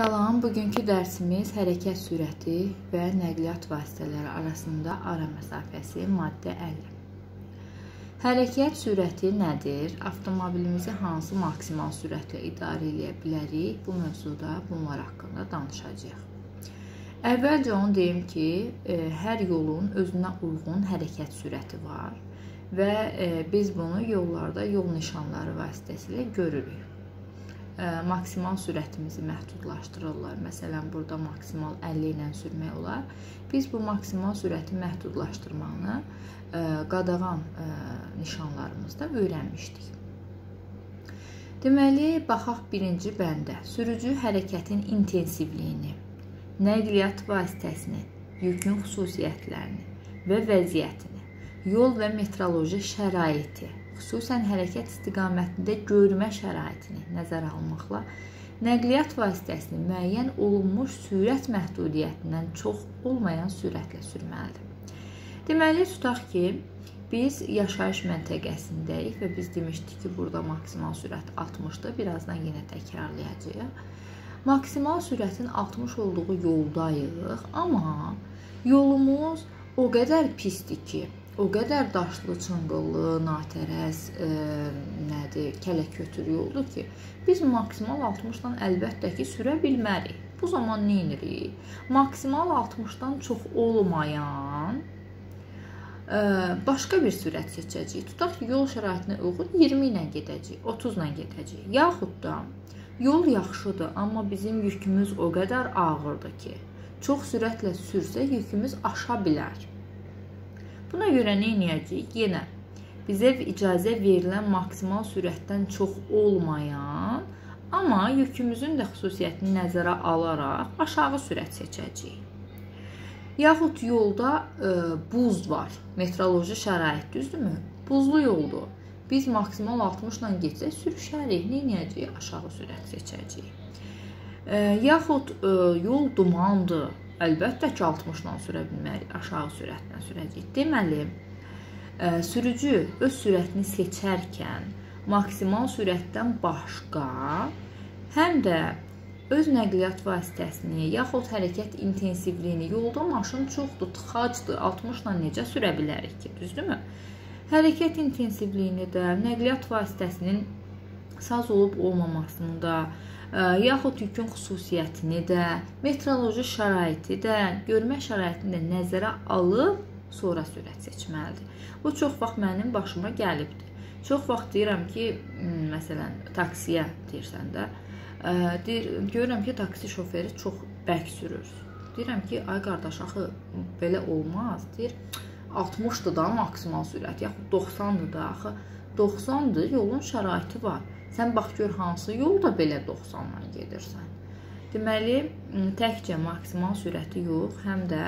Salam, bugünkü dərsimiz hərəkət sürəti və nəqliyyat vasitələri arasında ara məsafəsi maddə 50. Hərəkət sürəti nədir? Avtomobilimizi hansı maksimal sürətlə idarə edə bilərik? Bu mövzuda bunlar haqqında danışacağıq. Əvvəlcə onu deyim ki, e, hər yolun özünə uyğun hərəkət sürəti var və e, biz bunu yollarda yol nişanları vasitəsilə görürük maksimal sürətimizi məhdudlaşdırırlar. Məsələn, burada maksimal 50 ilə sürmək olar. Biz bu maksimal sürəti məhdudlaşdırmanı qadağan nişanlarımızda öyrənmişdik. Deməli, baxaq birinci bəndə. Sürücü hərəkətin intensivliyini, nəqliyyat vasitəsinin, yükün xüsusiyyətlərini və vəziyyətini, yol və metroloji şəraiti xüsusən hərəkət istiqamətində görmə şəraitini nəzərə almaqla nəqliyyat vasitəsini müəyyən olunmuş sürət məhdudiyyətindən çox olmayan sürətlə sürməlidir. Deməli, tutaq ki, biz yaşayış məntəqəsindəyik və biz demişdik ki, burada maksimal sürət 60-dır. Birazdan yenə təkrarlayacağıq. Maksimal sürətin 60 olduğu yoldayıq, amma yolumuz o qədər pisdir ki, o qədər daşlı, çınqıllı, natərəz, e, nədir, kələkötür yoldur ki, biz maksimal 60-dan əlbəttə ki, sürə bilmərik. Bu zaman nə edirik? Maksimal 60-dan çox olmayan e, başqa bir sürət seçəcəyik. Tutaq ki, yol şəraitinə uyğun 20 ilə gedəcəyik, 30 ilə gedəcəyik. Yaxud da yol yaxşıdır, amma bizim yükümüz o qədər ağırdır ki, çox sürətlə sürsək yükümüz aşa bilər. Buna görə nə edəcəyik? Yenə bizə icazə verilən maksimal sürətdən çox olmayan, amma yükümüzün də xüsusiyyətini nəzərə alaraq aşağı sürət seçəcəyik. Yaxud yolda e, buz var. Metroloji şərait düzdürmü? Buzlu yoldur. Biz maksimal 60 ilə getsək sürüşərik. Nə edəcəyik? Aşağı sürət seçəcəyik. E, yaxud e, yol dumandır əlbəttə ki 60-la sürə bilmərik, aşağı sürətlə sürəcəyik. Deməli, ə, sürücü öz sürətini seçərkən maksimal sürətdən başqa həm də öz nəqliyyat vasitəsini, yaxud hərəkət intensivliyini, yolda maşın çoxdur, tıxacdır, 60-la necə sürə bilərik ki, düzdürmü? Hərəkət intensivliyini də, nəqliyyat vasitəsinin saz olub olmamasını da, yaxud yükün xüsusiyyətini də, metroloji şəraiti də, görmə şəraitini də nəzərə alıb sonra sürət seçməlidir. Bu çox vaxt mənim başıma gəlibdi. Çox vaxt deyirəm ki, məsələn, taksiyə deyirsən də, deyir, görürəm ki, taksi şoförü çox bərk sürür. Deyirəm ki, ay qardaş, axı belə olmaz. Deyir, 60-dır da maksimal sürət, yaxud 90-dır da, axı 90-dır, yolun şəraiti var. Sən bax gör hansı yolda belə 90-la gedirsən. Deməli, təkcə maksimal sürəti yox, həm də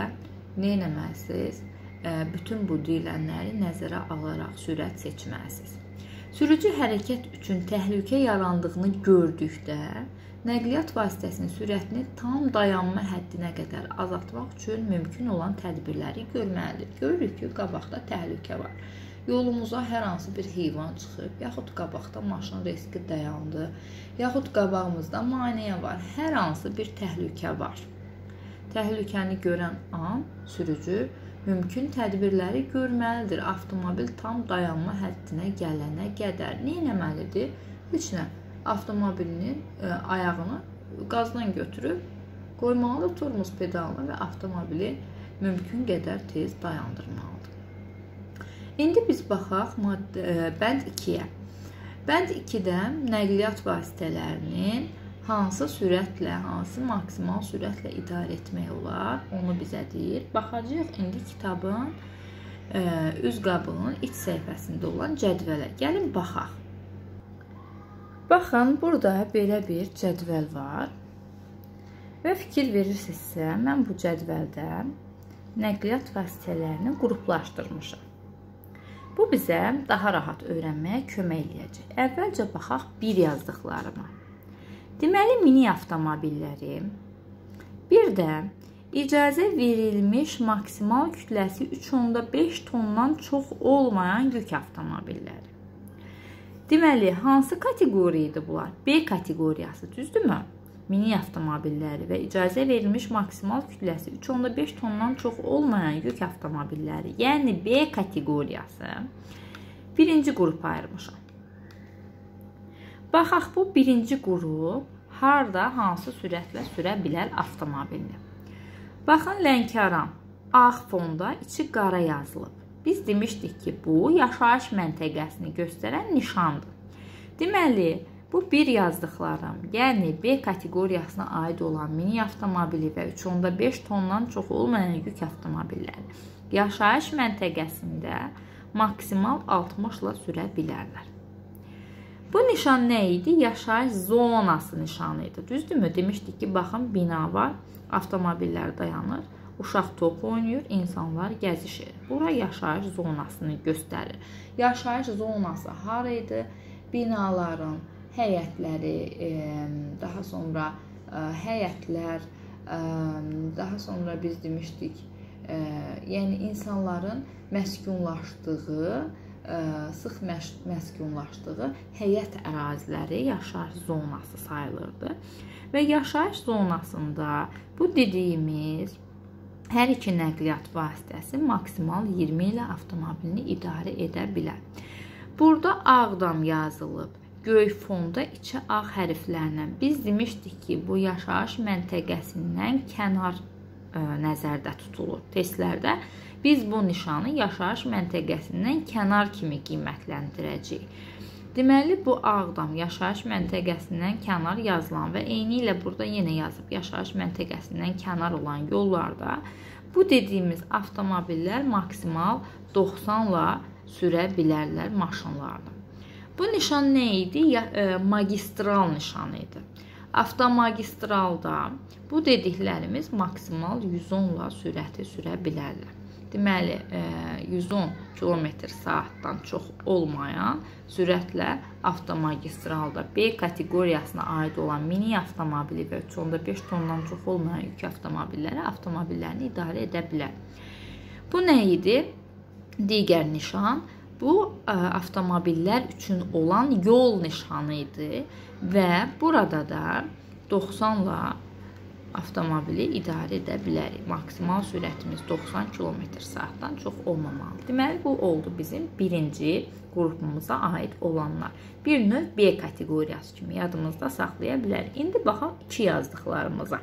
nə etməlisiniz? Bütün bu deyilənləri nəzərə alaraq sürət seçməlisiniz. Sürücü hərəkət üçün təhlükə yarandığını gördükdə nəqliyyat vasitəsinin sürətini tam dayanma həddinə qədər azaltmaq üçün mümkün olan tədbirləri görməlidir. Görürük ki, qabaqda təhlükə var yolumuza hər hansı bir heyvan çıxıb, yaxud qabaqda maşın riski dayandı, yaxud qabağımızda maneə var, hər hansı bir təhlükə var. Təhlükəni görən an sürücü mümkün tədbirləri görməlidir. Avtomobil tam dayanma həddinə gələnə qədər nə etməlidir? Heç nə. Avtomobilinin ə, e, ayağını qazdan götürüb qoymalıdır tormoz pedalına və avtomobili mümkün qədər tez dayandırmalıdır. İndi biz baxaq e, bənd 2-yə. Bənd 2-də nəqliyyat vasitələrinin hansı sürətlə, hansı maksimal sürətlə idarə etmək olar, onu bizə deyir. Baxacağıq indi kitabın e, üz qabının iç səhifəsində olan cədvələ. Gəlin baxaq. Baxın, burada belə bir cədvəl var. Və fikir verirsinizsə, mən bu cədvəldə nəqliyyat vasitələrini qruplaşdırmışam. Bu bizə daha rahat öyrənməyə kömək eləyəcək. Əvvəlcə baxaq bir yazdıqlarıma. Deməli, mini avtomobilləri, bir də icazə verilmiş maksimal kütləsi 3.5 tondan çox olmayan yük avtomobilləri. Deməli, hansı kateqoriya idi bunlar? B kateqoriyası, düzdürmü? Mini avtomobilləri və icazə verilmiş maksimal kütləsi 3.5 tondan çox olmayan yük avtomobilləri, yəni B kateqoriyası birinci qrupa ayırmışam. Baxaq bu birinci qrup harda hansı sürətlə sürə bilər avtomobilini. Baxın Lənkəran ağ fonda içi qara yazılıb. Biz demişdik ki, bu yaşayış məntəqəsini göstərən nişandır. Deməli, bu bir yazdıqlarım, yəni B kateqoriyasına aid olan mini avtomobili və 3.5 tondan çox olmayan yük avtomobilləri yaşayış məntəqəsində maksimal 60 ilə sürə bilərlər. Bu nişan nə idi? Yaşayış zonası nişanı idi. Düzdürmü? Demişdik ki, baxın bina var, avtomobillər dayanır uşaq top oynayır, insanlar gəzişir. Bura yaşayış zonasını göstərir. Yaşayış zonası hara idi? Binaların həyətləri, daha sonra həyətlər, daha sonra biz demişdik, yəni insanların məskunlaşdığı, sıx məskunlaşdığı həyət əraziləri yaşayış zonası sayılırdı. Və yaşayış zonasında bu dediyimiz Hər iki nəqliyyat vasitəsi maksimal 20 ilə avtomobilini idarə edə bilər. Burada Ağdam yazılıb. Göy fonda içi ağ hərflərlə biz demişdik ki, bu yaşayış məntəqəsindən kənar ə, e, nəzərdə tutulur. Testlərdə biz bu nişanı yaşayış məntəqəsindən kənar kimi qiymətləndirəcəyik. Deməli bu Ağdam yaşayış məntəqəsindən kənar yazılan və eyni ilə burada yenə yazıb yaşayış məntəqəsindən kənar olan yollarda bu dediyimiz avtomobillər maksimal 90 ilə sürə bilərlər maşınlarla. Bu nişan nə idi? Ya, e, magistral nişanı idi. Avtomagistralda bu dediklərimiz maksimal 110 ilə sürəti sürə bilərlər. Deməli, 110 km/saatdan çox olmayan sürətlə avtomagistralda B kateqoriyasına aid olan mini avtomobili və 3.5 tondan çox olmayan yük avtomobilləri avtomobillərini idarə edə bilər. Bu nə idi? Digər nişan bu ə, avtomobillər üçün olan yol nişanı idi və burada da 90 ilə avtomobili idarə edə bilərik. Maksimal sürətimiz 90 km/saatdan çox olmamalıdır. Deməli bu oldu bizim birinci qrupumuza aid olanlar. Bir növ B kateqoriyası kimi yadımızda saxlaya bilərik. İndi baxaq 2 yazdıqlarımıza.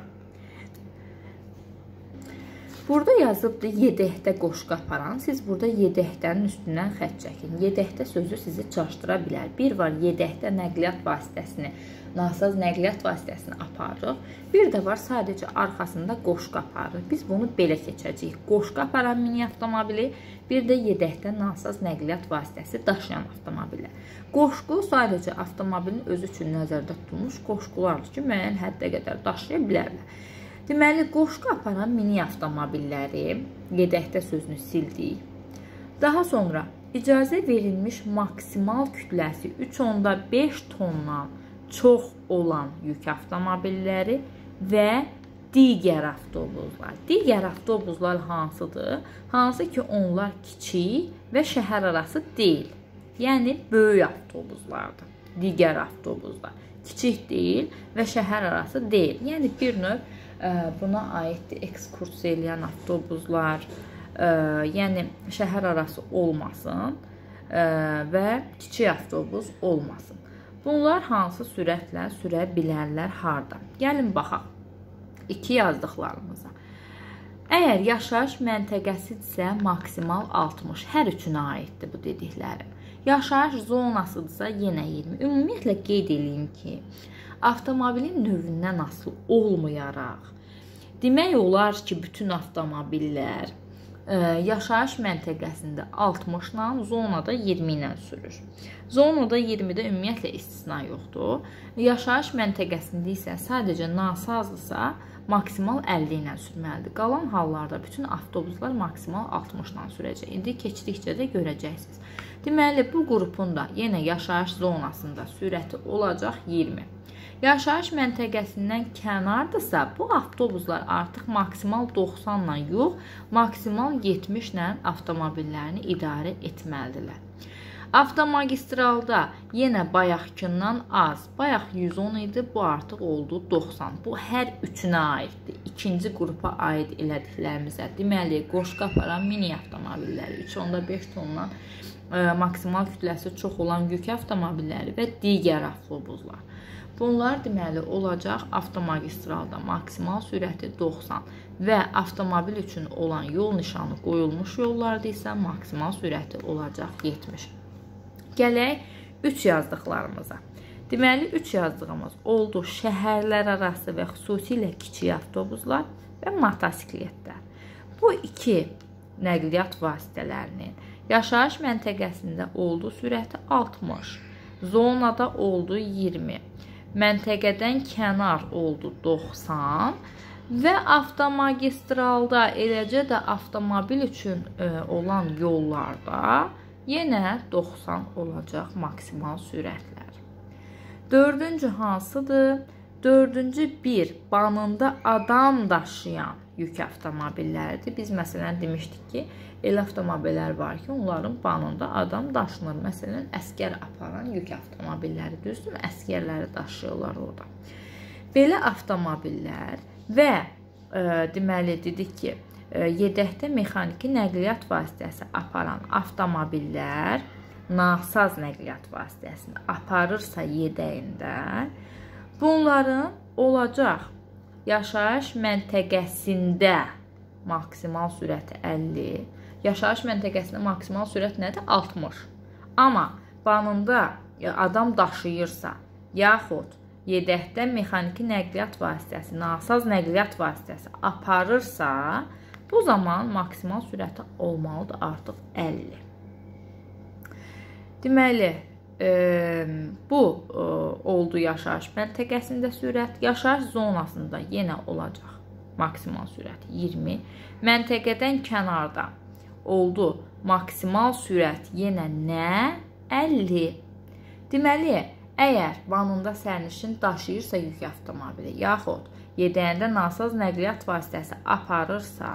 Burada yazıbdı yedəkdə qoşqa aparan. Siz burada yedəkdənin üstündən xətt çəkin. Yedəkdə sözü sizi çaşdıra bilər. Bir var yedəkdə nəqliyyat vasitəsini nasaz nəqliyyat vasitəsini aparırıq. Bir də var sadəcə arxasında qoşqa aparırıq. Biz bunu belə keçəcəyik. Qoşqa aparan mini avtomobili, bir də yedəkdə nasaz nəqliyyat vasitəsi daşıyan avtomobillər. Qoşqu sadəcə avtomobilin özü üçün nəzərdə tutulmuş qoşqulardır ki, müəyyən həddə qədər daşıya bilərlər. Deməli, qoşqu aparan mini avtomobilləri yedəkdə sözünü sildik. Daha sonra icazə verilmiş maksimal kütləsi 3.5 tondan çox olan yük avtomobilləri və digər avtobuslar. Digər avtobuslar hansıdır? Hansı ki, onlar kiçik və şəhər arası deyil. Yəni böyük avtobuslardır. Digər avtobuslar kiçik deyil və şəhər arası deyil. Yəni bir növ buna aiddir ekskursiya edən avtobuslar, yəni şəhər arası olmasın və kiçik avtobus olmasın. Bunlar hansı sürətlə sürə bilərlər harda? Gəlin baxaq. 2 yazdıqlarımıza. Əgər yaşayış məntəqəsidirsə maksimal 60. Hər üçünə aiddir bu dediklərim. Yaşayış zonasıdırsa yenə 20. Ümumiyyətlə qeyd edeyim ki, avtomobilin növündən asılı olmayaraq demək olar ki, bütün avtomobillər yaşayış məntəqəsində 60 ilə, zonada 20 ilə sürür. Zonada 20-də ümumiyyətlə istisna yoxdur. Yaşayış məntəqəsində isə sadəcə nasazlısa maksimal 50 ilə sürməlidir. Qalan hallarda bütün avtobuslar maksimal 60 ilə sürəcək. İndi keçdikcə də görəcəksiniz. Deməli, bu qrupun da yenə yaşayış zonasında sürəti olacaq 20. Yaşayış məntəqəsindən kənardırsa, bu avtobuslar artıq maksimal 90 ilə yox, maksimal 70 ilə avtomobillərini idarə etməlidirlər. Avtomagistralda yenə bayaqkından az. Bayaq 110 idi, bu artıq oldu 90. Bu hər üçünə aiddir. İkinci qrupa aid elədiklərimizə. Deməli, qoşqa aparan mini avtomobilləri 3.5 tondan ə, maksimal kütləsi çox olan yük avtomobilləri və digər avtobuslar. Bunlar deməli olacaq avtomagistralda maksimal sürəti 90 və avtomobil üçün olan yol nişanı qoyulmuş yollarda isə maksimal sürəti olacaq 70. Gələk 3 yazdıqlarımıza. Deməli 3 yazdığımız oldu şəhərlər arası və xüsusilə kiçik avtobuslar və motosikletlər. Bu iki nəqliyyat vasitələrinin yaşayış məntəqəsində oldu sürəti 60, zonada oldu 20, məntəqədən kənar oldu 90 və avtomagistralda, eləcə də avtomobil üçün e, olan yollarda yenə 90 olacaq maksimal sürətlər. Dördüncü hansıdır? Dördüncü bir, banında adam daşıyan yük avtomobilləridir. Biz məsələn demişdik ki, elə avtomobillər var ki, onların banında adam daşınır. Məsələn, əskər aparan yük avtomobilləri düzdürmü? Əskərləri daşıyırlar orada. Belə avtomobillər və e, deməli dedik ki, yedəkdə mexaniki nəqliyyat vasitəsi aparan avtomobillər nasaz nəqliyyat vasitəsini aparırsa yedəyində bunların olacaq yaşayış məntəqəsində maksimal sürəti 50, yaşayış məntəqəsində maksimal sürət nədir? 60. Amma banında adam daşıyırsa, yaxud yedəkdə mexaniki nəqliyyat vasitəsi, nasaz nəqliyyat vasitəsi aparırsa, Bu zaman maksimal sürəti olmalıdır artıq 50. Deməli, e, bu e, oldu yaşayış məntəqəsində sürət, yaşayış zonasında yenə olacaq maksimal sürət 20. Məntəqədən kənarda oldu maksimal sürət yenə nə? 50. Deməli, əgər vanında sərnişin daşıyırsa yük avtomobili, yaxud yedəyəndə nasaz nəqliyyat vasitəsi aparırsa,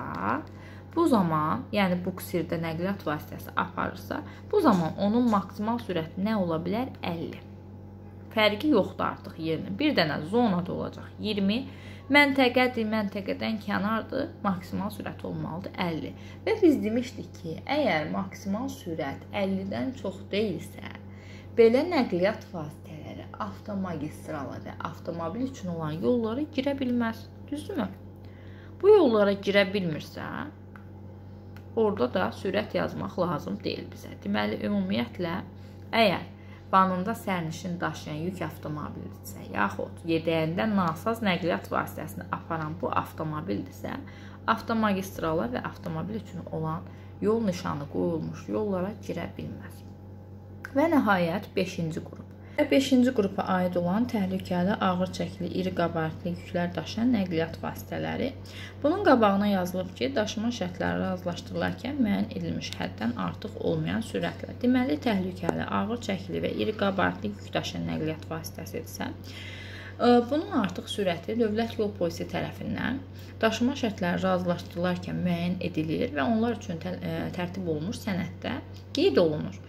bu zaman, yəni buksirdə nəqliyyat vasitəsi aparırsa, bu zaman onun maksimal sürəti nə ola bilər? 50. Fərqi yoxdur artıq yerinin. Bir dənə zonada olacaq 20, məntəqədir, məntəqədən kənardır, maksimal sürət olmalıdır 50. Və biz demişdik ki, əgər maksimal sürət 50-dən çox deyilsə, belə nəqliyyat vasitəsi avtomagistrala və avtomobil üçün olan yollara girə bilməz. Düzdürmü? Bu yollara girə bilmirsə, orada da sürət yazmaq lazım deyil bizə. Deməli, ümumiyyətlə, əgər banında sərnişin daşıyan yük avtomobilidirsə, yaxud yedəyəndə nasaz nəqliyyat vasitəsini aparan bu avtomobildirsə, avtomagistrala və avtomobil üçün olan yol nişanı qoyulmuş yollara girə bilməz. Və nəhayət 5-ci qrup. 5-ci qrupa aid olan təhlükəli, ağır çəkili, iri qabartlı yüklər daşıyan nəqliyyat vasitələri. Bunun qabağına yazılıb ki, daşıma şərtləri razılaşdırılarkən müəyyən edilmiş həddən artıq olmayan sürətlə. Deməli, təhlükəli, ağır çəkili və iri qabartlı yük daşıyan nəqliyyat vasitəsidirsə, e, bunun artıq sürəti dövlət yol polisi tərəfindən daşıma şərtləri razılaşdırılarkən müəyyən edilir və onlar üçün e, tərtib olunmuş sənəddə qeyd olunur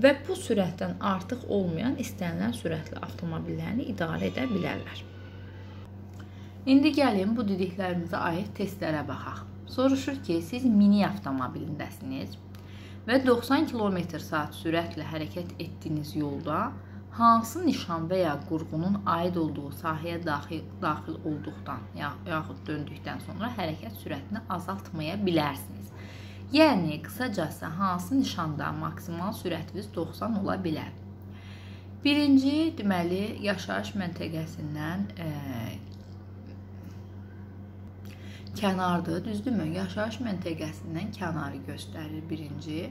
və bu sürətdən artıq olmayan istənilən sürətli avtomobillərini idarə edə bilərlər. İndi gəlin bu dediklərimizə aid testlərə baxaq. Soruşur ki, siz mini avtomobilindəsiniz və 90 km/saat sürətlə hərəkət etdiyiniz yolda hansı nişan və ya qurğunun aid olduğu sahəyə daxil daxil olduqdan, ya yaxud döndükdən sonra hərəkət sürətini azaltmaya bilərsiniz. Yəni qısacası hansı nişanda maksimal sürətiniz 90 ola bilər? Birinci, deməli, yaşayış məntəqəsindən e, kənardır, düzdürmü? Yaşayış məntəqəsindən kənarı göstərir birinci.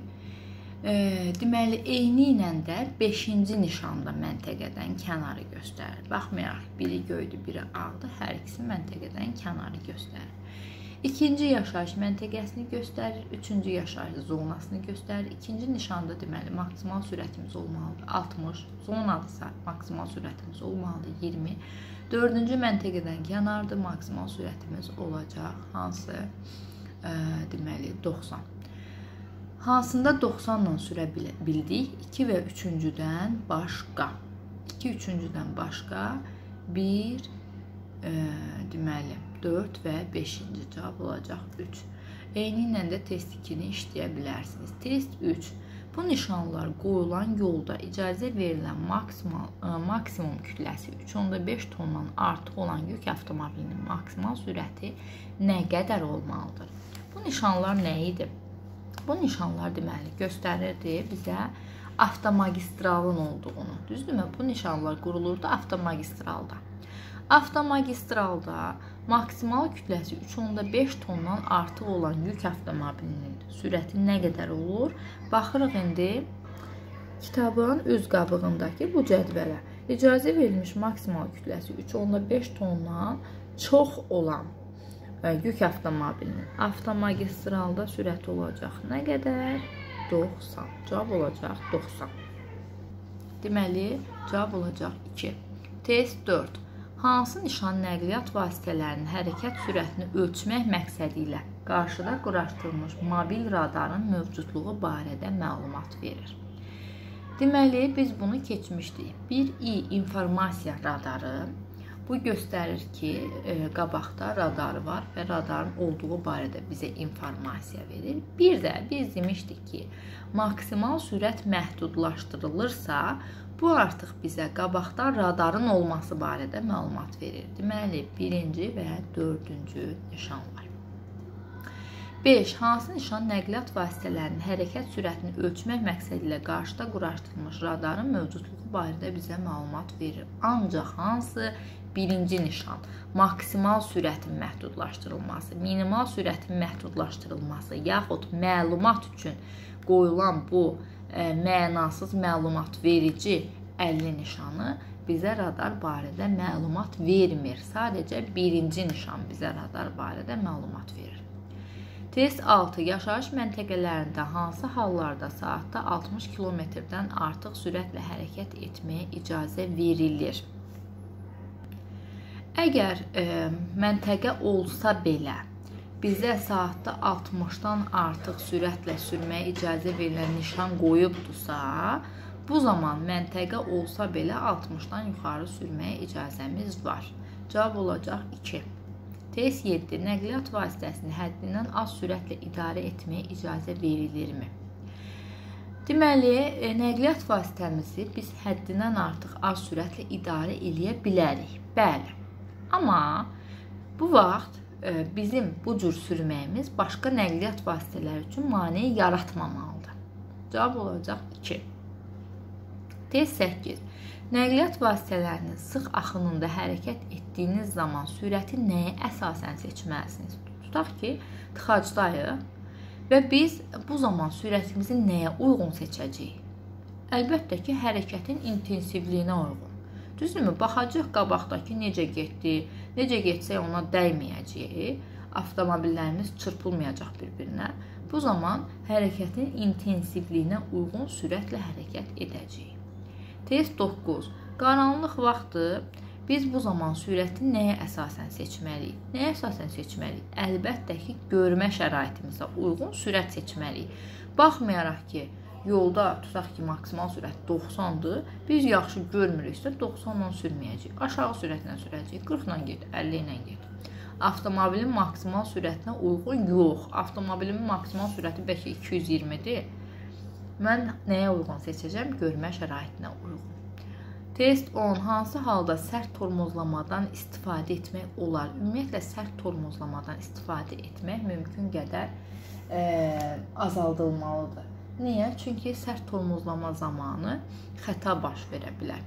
E, deməli, eyni ilə də 5-ci nişanda məntəqədən kənarı göstərir. Baxmayaraq, biri göydür, biri ağdır, hər ikisi məntəqədən kənarı göstərir. İkinci yaşayış məntəqəsini göstərir, üçüncü yaşayış zonasını göstərir. İkinci nişanda deməli maksimal sürətimiz olmalıdır 60, zonadırsa maksimal sürətimiz olmalıdır 20. Dördüncü məntəqədən kənardır, maksimal sürətimiz olacaq hansı? Ə, deməli 90. hansında 90 ilə sürə bildik? 2 və 3-cüdən başqa. 2 3-cüdən başqa 1 e, deməli 4 və 5-ci cavab olacaq 3. Eyni ilə də test 2-ni işləyə bilərsiniz. Test 3 Bu nişanlar qoyulan yolda icazə verilən maksimal ə, e, maksimum kütləsi 3.5 tondan artıq olan yük avtomobilinin maksimal sürəti nə qədər olmalıdır? Bu nişanlar nə idi? Bu nişanlar deməli göstərirdi bizə avtomagistralın olduğunu. Düzdürmü? Bu nişanlar qurulurdu avtomagistralda. Avtomagistralda maksimal kütləsi 3.5 tondan artıq olan yük avtomobilinin sürəti nə qədər olur? Baxırıq indi kitabın öz qabığındakı bu cədvələ. İcazə verilmiş maksimal kütləsi 3.5 tondan çox olan e, yük avtomobilinin avtomagistralda sürəti olacaq nə qədər? 90. Cavab olacaq 90. Deməli, cavab olacaq 2. Test 4. Hansı nişan nəqliyyat vasitələrinin hərəkət sürətini ölçmək məqsədi ilə qarşıda quraşdırılmış mobil radarın mövcudluğu barədə məlumat verir? Deməli, biz bunu keçmişdik. 1i informasiya radarı Bu göstərir ki, e, qabaqda radar var və radarın olduğu barədə bizə informasiya verir. Bir də biz demişdik ki, maksimal sürət məhdudlaşdırılırsa, Bu artıq bizə qabaqda radarın olması barədə məlumat verir. Deməli, birinci və dördüncü nişanlar. 5. Hansı nişan nəqliyyat vasitələrinin hərəkət sürətini ölçmək məqsədi ilə qarşıda quraşdırılmış radarın mövcudluğu barədə bizə məlumat verir. Ancaq hansı birinci nişan maksimal sürətin məhdudlaşdırılması, minimal sürətin məhdudlaşdırılması yaxud məlumat üçün qoyulan bu mənasız məlumat verici 50 nişanı bizə radar barədə məlumat vermir. Sadəcə birinci nişan bizə radar barədə məlumat verir. Test 6. Yaşayış məntəqələrində hansı hallarda saatda 60 km-dən artıq sürətlə hərəkət etməyə icazə verilir? Əgər e, məntəqə olsa belə bizə saatda 60-dan artıq sürətlə sürməyə icazə verilən nişan qoyubdusa, bu zaman məntəqə olsa belə 60-dan yuxarı sürməyə icazəmiz var. Cavab olacaq 2. Test 7. Nəqliyyat vasitəsini həddindən az sürətlə idarə etməyə icazə verilirmi? Deməli, e, nəqliyyat vasitəmizi biz həddindən artıq az sürətlə idarə eləyə bilərik. Bəli. Amma bu vaxt bizim bu cür sürməyimiz başqa nəqliyyat vasitələri üçün maneə yaratmamalıdır. Cavab olacaq 2. Test 8. Nəqliyyat vasitələrinin sıx axınında hərəkət etdiyiniz zaman sürəti nəyə əsasən seçməlisiniz? Tutaq ki, tıxacdayıq və biz bu zaman sürətimizi nəyə uyğun seçəcəyik? Əlbəttə ki, hərəkətin intensivliyinə uyğun. Düzdürmü? Baxacağıq qabaqdakı necə getdi, necə getsək ona dəyməyəcəyik. Avtomobillərimiz çırpılmayacaq bir-birinə. Bu zaman hərəkətin intensivliyinə uyğun sürətlə hərəkət edəcəyik. Test 9. Qaranlıq vaxtı biz bu zaman sürəti nəyə əsasən seçməliyik? Nəyə əsasən seçməliyik? Əlbəttə ki, görmə şəraitimizə uyğun sürət seçməliyik. Baxmayaraq ki, yolda tutaq ki, maksimal sürət 90-dır. Biz yaxşı görmürüksə 90 ilə sürməyəcəyik. Aşağı sürətlə sürəcəyik. 40 ilə get, 50 ilə get. Avtomobilin maksimal sürətinə uyğun yox. Avtomobilimin maksimal sürəti bəlkə 220-dir. Mən nəyə uyğun seçəcəm? Görmə şəraitinə uyğun. Test 10. Hansı halda sərt tormozlamadan istifadə etmək olar? Ümumiyyətlə sərt tormozlamadan istifadə etmək mümkün qədər ə, azaldılmalıdır. Niyə? Çünki sərt tormozlama zamanı xəta baş verə bilər.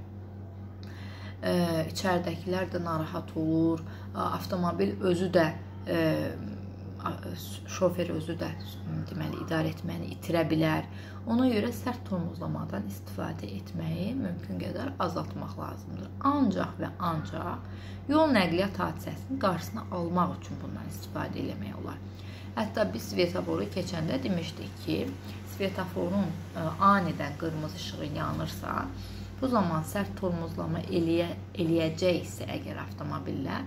E, içəridəkilər də narahat olur, avtomobil özü də e, şofer özü də deməli idarə etməni itirə bilər. Ona görə sərt tormozlamadan istifadə etməyi mümkün qədər azaltmaq lazımdır. Ancaq və ancaq yol nəqliyyat hadisəsinin qarşısını almaq üçün bundan istifadə etmək olar. Hətta biz svetoforu keçəndə demişdik ki, svetoforun e, anidən qırmızı işığı yanırsa, bu zaman sərt tormozlama eləyə, eləyəcəksə əgər avtomobillə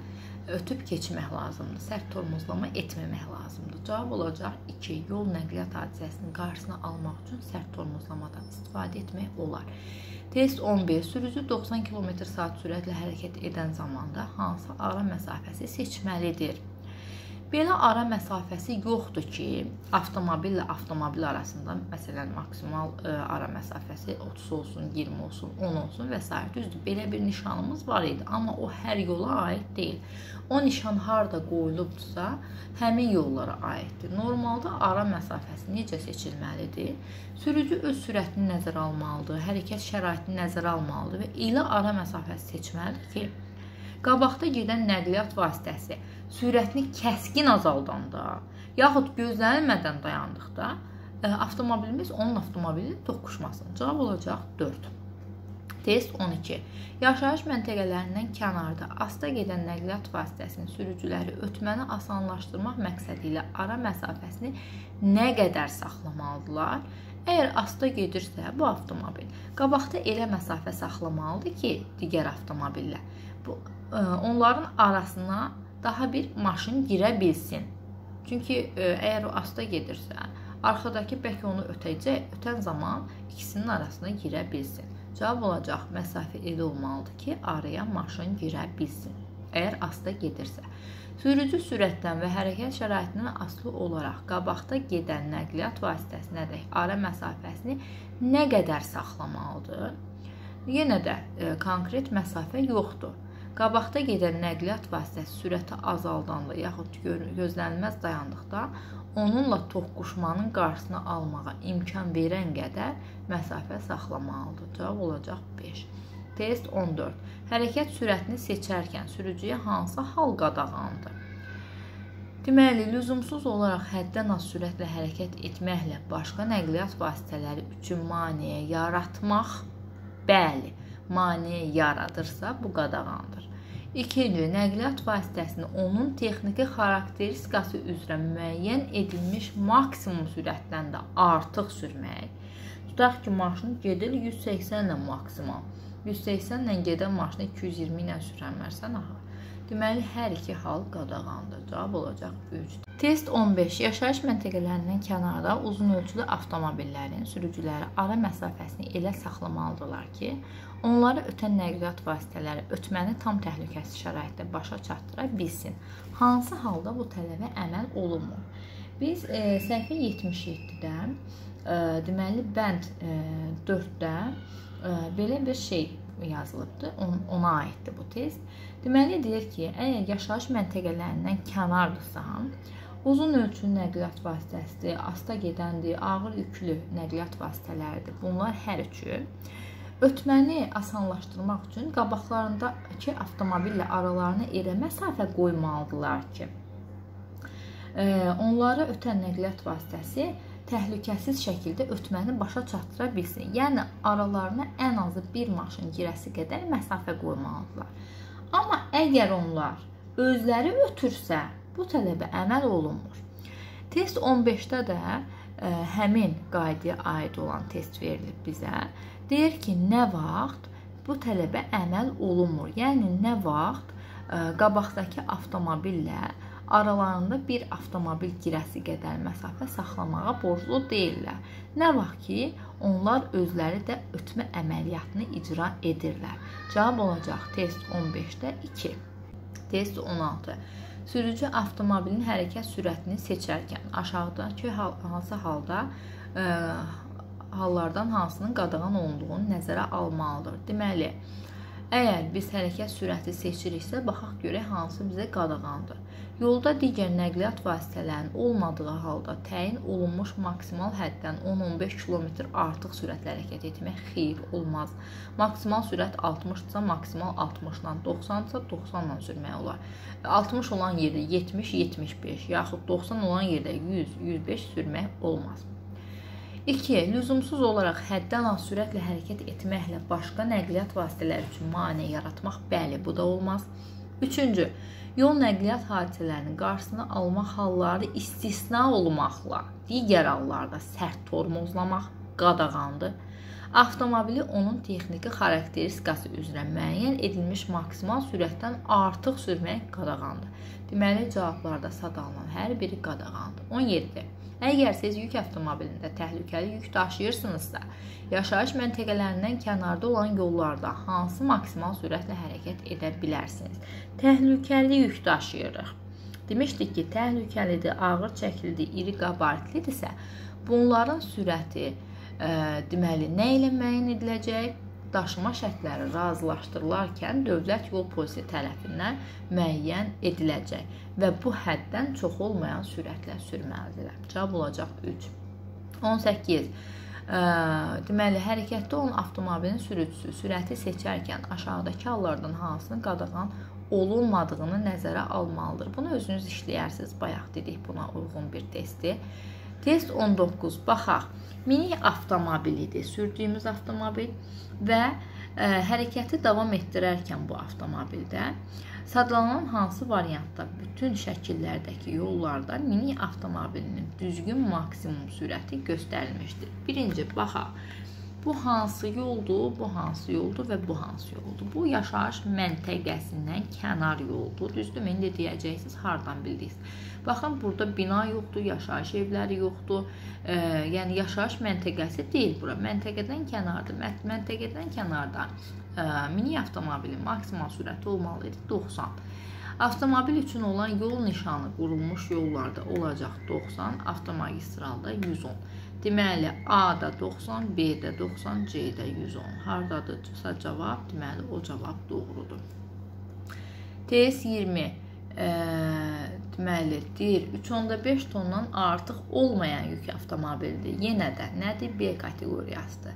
ötüb keçmək lazımdır. Sərt tormozlama etməmək lazımdır. Cavab olacaq 2. Yol nəqliyyat hadisəsinin qarşısını almaq üçün sərt tormozlamadan istifadə etmək olar. Test 11. Sürücü 90 km/saat sürətlə hərəkət edən zamanda hansı ara məsafəsi seçməlidir? Belə ara məsafəsi yoxdur ki, avtomobillə avtomobil arasında məsələn maksimal ə, e, ara məsafəsi 30 olsun, 20 olsun, 10 olsun və s. düzdür. Belə bir nişanımız var idi, amma o hər yola aid deyil. O nişan harda qoyulubdursa, həmin yollara aiddir. Normalda ara məsafəsi necə seçilməlidir? Sürücü öz sürətini nəzərə almalıdır, hərəkət şəraitini nəzərə almalıdır və elə ara məsafəsi seçməlidir ki, qabaqda gedən nəqliyyat vasitəsi sürətini kəskin azaldanda, yaxud gözlənilmədən dayandıqda ə, e, avtomobilimiz onun avtomobili toqquşmasın. Cavab olacaq 4. Test 12. Yaşayış məntəqələrindən kənarda asta gedən nəqliyyat vasitəsinin sürücüləri ötməni asanlaşdırmaq məqsədi ilə ara məsafəsini nə qədər saxlamalıdırlar? Əgər asta gedirsə bu avtomobil qabaqda elə məsafə saxlamalıdır ki, digər avtomobillə bu onların arasına daha bir maşın girə bilsin. Çünki əgər o asta gedirsə, arxadakı bəlkə onu ötəcək, ötən zaman ikisinin arasına girə bilsin. Cavab olacaq, məsafə elə olmalıdır ki, araya maşın girə bilsin. Əgər asta gedirsə. Sürücü sürətdən və hərəkət şəraitindən asılı olaraq qabaqda gedən nəqliyyat vasitəsinə dək ara məsafəsini nə qədər saxlamalıdır? Yenə də e, konkret məsafə yoxdur. Qabaqda gedən nəqliyyat vasitəsi sürəti azaldanda yaxud gözlənilməz dayandıqda onunla toqquşmanın qarşısını almağa imkan verən qədər məsafə saxlamalıdır. Cavab olacaq 5. Test 14. Hərəkət sürətini seçərkən sürücüyə hansı hal qadağandır? Deməli, lüzumsuz olaraq həddən az sürətlə hərəkət etməklə başqa nəqliyyat vasitələri üçün maneə yaratmaq, bəli, maneə yaradırsa, bu qadağandır. İkinci, nəqliyyat vasitəsini onun texniki xarakteristikası üzrə müəyyən edilmiş maksimum sürətdən də artıq sürmək. Tutaq ki, maşın gedir 180 ilə maksimal. 180 ilə gedən maşını 220 ilə sürənmərsən aha. Deməli, hər iki hal qadağandır. Cavab olacaq 3. Test 15. Yaşayış məntəqələrindən kənarda uzun ölçülü avtomobillərin sürücüləri ara məsafəsini elə saxlamalıdırlar ki, onları ötən nəqliyyat vasitələri ötməni tam təhlükəsiz şəraitdə başa çatdıra bilsin. Hansı halda bu tələbə əməl olunmur? Biz e, səhifə 77-də e, deməli bənd e, 4-də e, belə bir şey yazılıbdı. On, ona aiddir bu test. Deməli deyir ki, əgər yaşayış məntəqələrindən kənardırsa, uzun ölçülü nəqliyyat vasitəsidir, asta gedəndir, ağır yüklü nəqliyyat vasitələridir. Bunlar hər üçü ötməni asanlaşdırmaq üçün qabaqlarındakı avtomobillə aralarına elə məsafə qoymalıdırlar ki, onları ötən nəqliyyat vasitəsi təhlükəsiz şəkildə ötməni başa çatdıra bilsin. Yəni aralarına ən azı bir maşın girəsi qədər məsafə qoymalıdırlar. Amma əgər onlar özləri ötürsə, bu tələbə əməl olunmur. Test 15-də də e, həmin qaydaya aid olan test verilib bizə. Deyir ki, nə vaxt bu tələbə əməl olunmur. Yəni nə vaxt qabaqdakı avtomobillə aralarında bir avtomobil girəsi qədər məsafə saxlamağa borclu deyillər. Nə vaxt ki, onlar özləri də ötmə əməliyyatını icra edirlər. Cavab olacaq test 15-də 2. Test 16. Sürücü avtomobilin hərəkət sürətini seçərkən aşağıdakı hansı halda ə, hallardan hansının qadağan olunduğunu nəzərə almalıdır. Deməli, əgər biz hərəkət sürəti seçiriksə, baxaq görək hansı bizə qadağandır. Yolda digər nəqliyyat vasitələrinin olmadığı halda təyin olunmuş maksimal həddən 10-15 km artıq sürətlə hərəkət etmək xeyir olmaz. Maksimal sürət 60-dsa maksimal 60-dan, 90-dsa 90-dan sürmək olar. 60 olan yerdə 70-75, yaxud 90 olan yerdə 100-105 sürmək olmaz. 2. Lüzumsuz olaraq həddən az sürətlə hərəkət etməklə başqa nəqliyyat vasitələri üçün maneə yaratmaq, bəli, bu da olmaz. 3-cü yol nəqliyyat hadisələrinin qarşısını almaq halları istisna olmaqla digər hallarda sərt tormozlamaq qadağandır. avtomobili onun texniki xarakteristikası üzrə müəyyən edilmiş maksimal sürətdən artıq sürmək qadağandır. Deməli, cavablarda sadallanan hər biri qadağandır. 17. Əgər siz yük avtomobilində təhlükəli yük daşıyırsınızsa, yaşayış məntəqələrindən kənarda olan yollarda hansı maksimal sürətlə hərəkət edə bilərsiniz? Təhlükəli yük daşıyırıq. Demişdik ki, təhlükəlidir, ağır çəkilidir, iri qabaritlidirsə, bunların sürəti ə, deməli nə ilə müəyyən ediləcək? Daşıma şərtləri razılaşdırılarkən dövlət yol polisi tərəfindən müəyyən ediləcək və bu həddən çox olmayan sürətlə sürməlidirlər. Cavab olacaq 3. 18. Ə, deməli, hərəkətdə olan avtomobilin sürücüsü sürəti seçərkən aşağıdakı hallardan hansının qadağan olunmadığını nəzərə almalıdır. Bunu özünüz işləyərsiniz. Bayaq dedik buna uyğun bir testi. Test 19. Baxaq. Mini avtomobilidir. Sürdüyümüz avtomobil və ə, e, hərəkəti davam etdirərkən bu avtomobildə sadalanan hansı variantda bütün şəkillərdəki yollarda mini avtomobilinin düzgün maksimum sürəti göstərilmişdir. Birinci baxaq. Bu hansı yoldur, bu hansı yoldur və bu hansı yoldur? Bu yaşayış məntəqəsindən kənar yoldur. Düzdürmü? İndi deyəcəksiniz, hardan bildiniz? Baxın, burada bina yoxdur, yaşayış evləri yoxdur. E, yəni yaşayış məntəqəsi deyil bura. Məntəqədən kənardır. Məntəqədən kənarda e, mini avtomobilin maksimal sürəti olmalı idi 90. Avtomobil üçün olan yol nişanı qurulmuş yollarda olacaq 90, avtomagistralda 110. Deməli, A-da 90, B-də 90, C-də 110. Hardadırsa cavab, deməli o cavab doğrudur. Test 20 e, deməli deyir 3.5 tondan artıq olmayan yük avtomobildir. Yenə də nədir? B kateqoriyasıdır.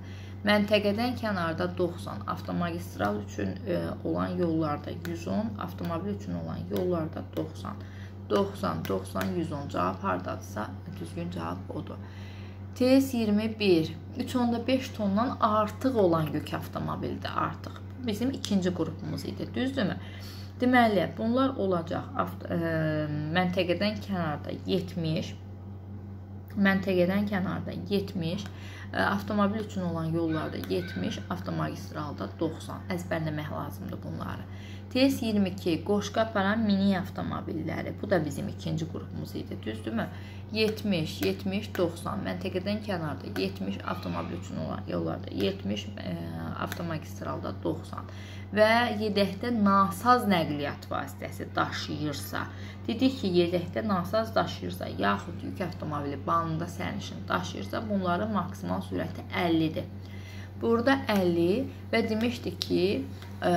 Məntəqədən kənarda 90, avtomagistral üçün e, olan yollarda 110, avtomobil üçün olan yollarda 90. 90, 90, 110 cavab hardadırsa düzgün cavab odur. TS 21 3.5 tondan artıq olan yük avtomobildir artıq. Bizim ikinci qrupumuz idi, düzdürmü? Deməli, bunlar olacaq ə, e, məntəqədən kənarda 70 məntəqədən kənarda 70, ə, e, avtomobil üçün olan yollarda 70, avtomagistralda 90. Əzbərləmək lazımdır bunları. TS 22 qoşqa aparan mini avtomobilləri. Bu da bizim ikinci qrupumuz idi, düzdürmü? 70, 70, 90. Məntəqədən kənarda 70, avtomobil üçün olan yollarda 70, ə, e, avtomagistralda 90 və yedəkdə nasaz nəqliyyat vasitəsi daşıyırsa, dedik ki, yedəkdə nasaz daşıyırsa, yaxud yük avtomobili banında sərnişin daşıyırsa, bunların maksimal sürəti 50-dir. Burada 50 və demişdik ki, ə,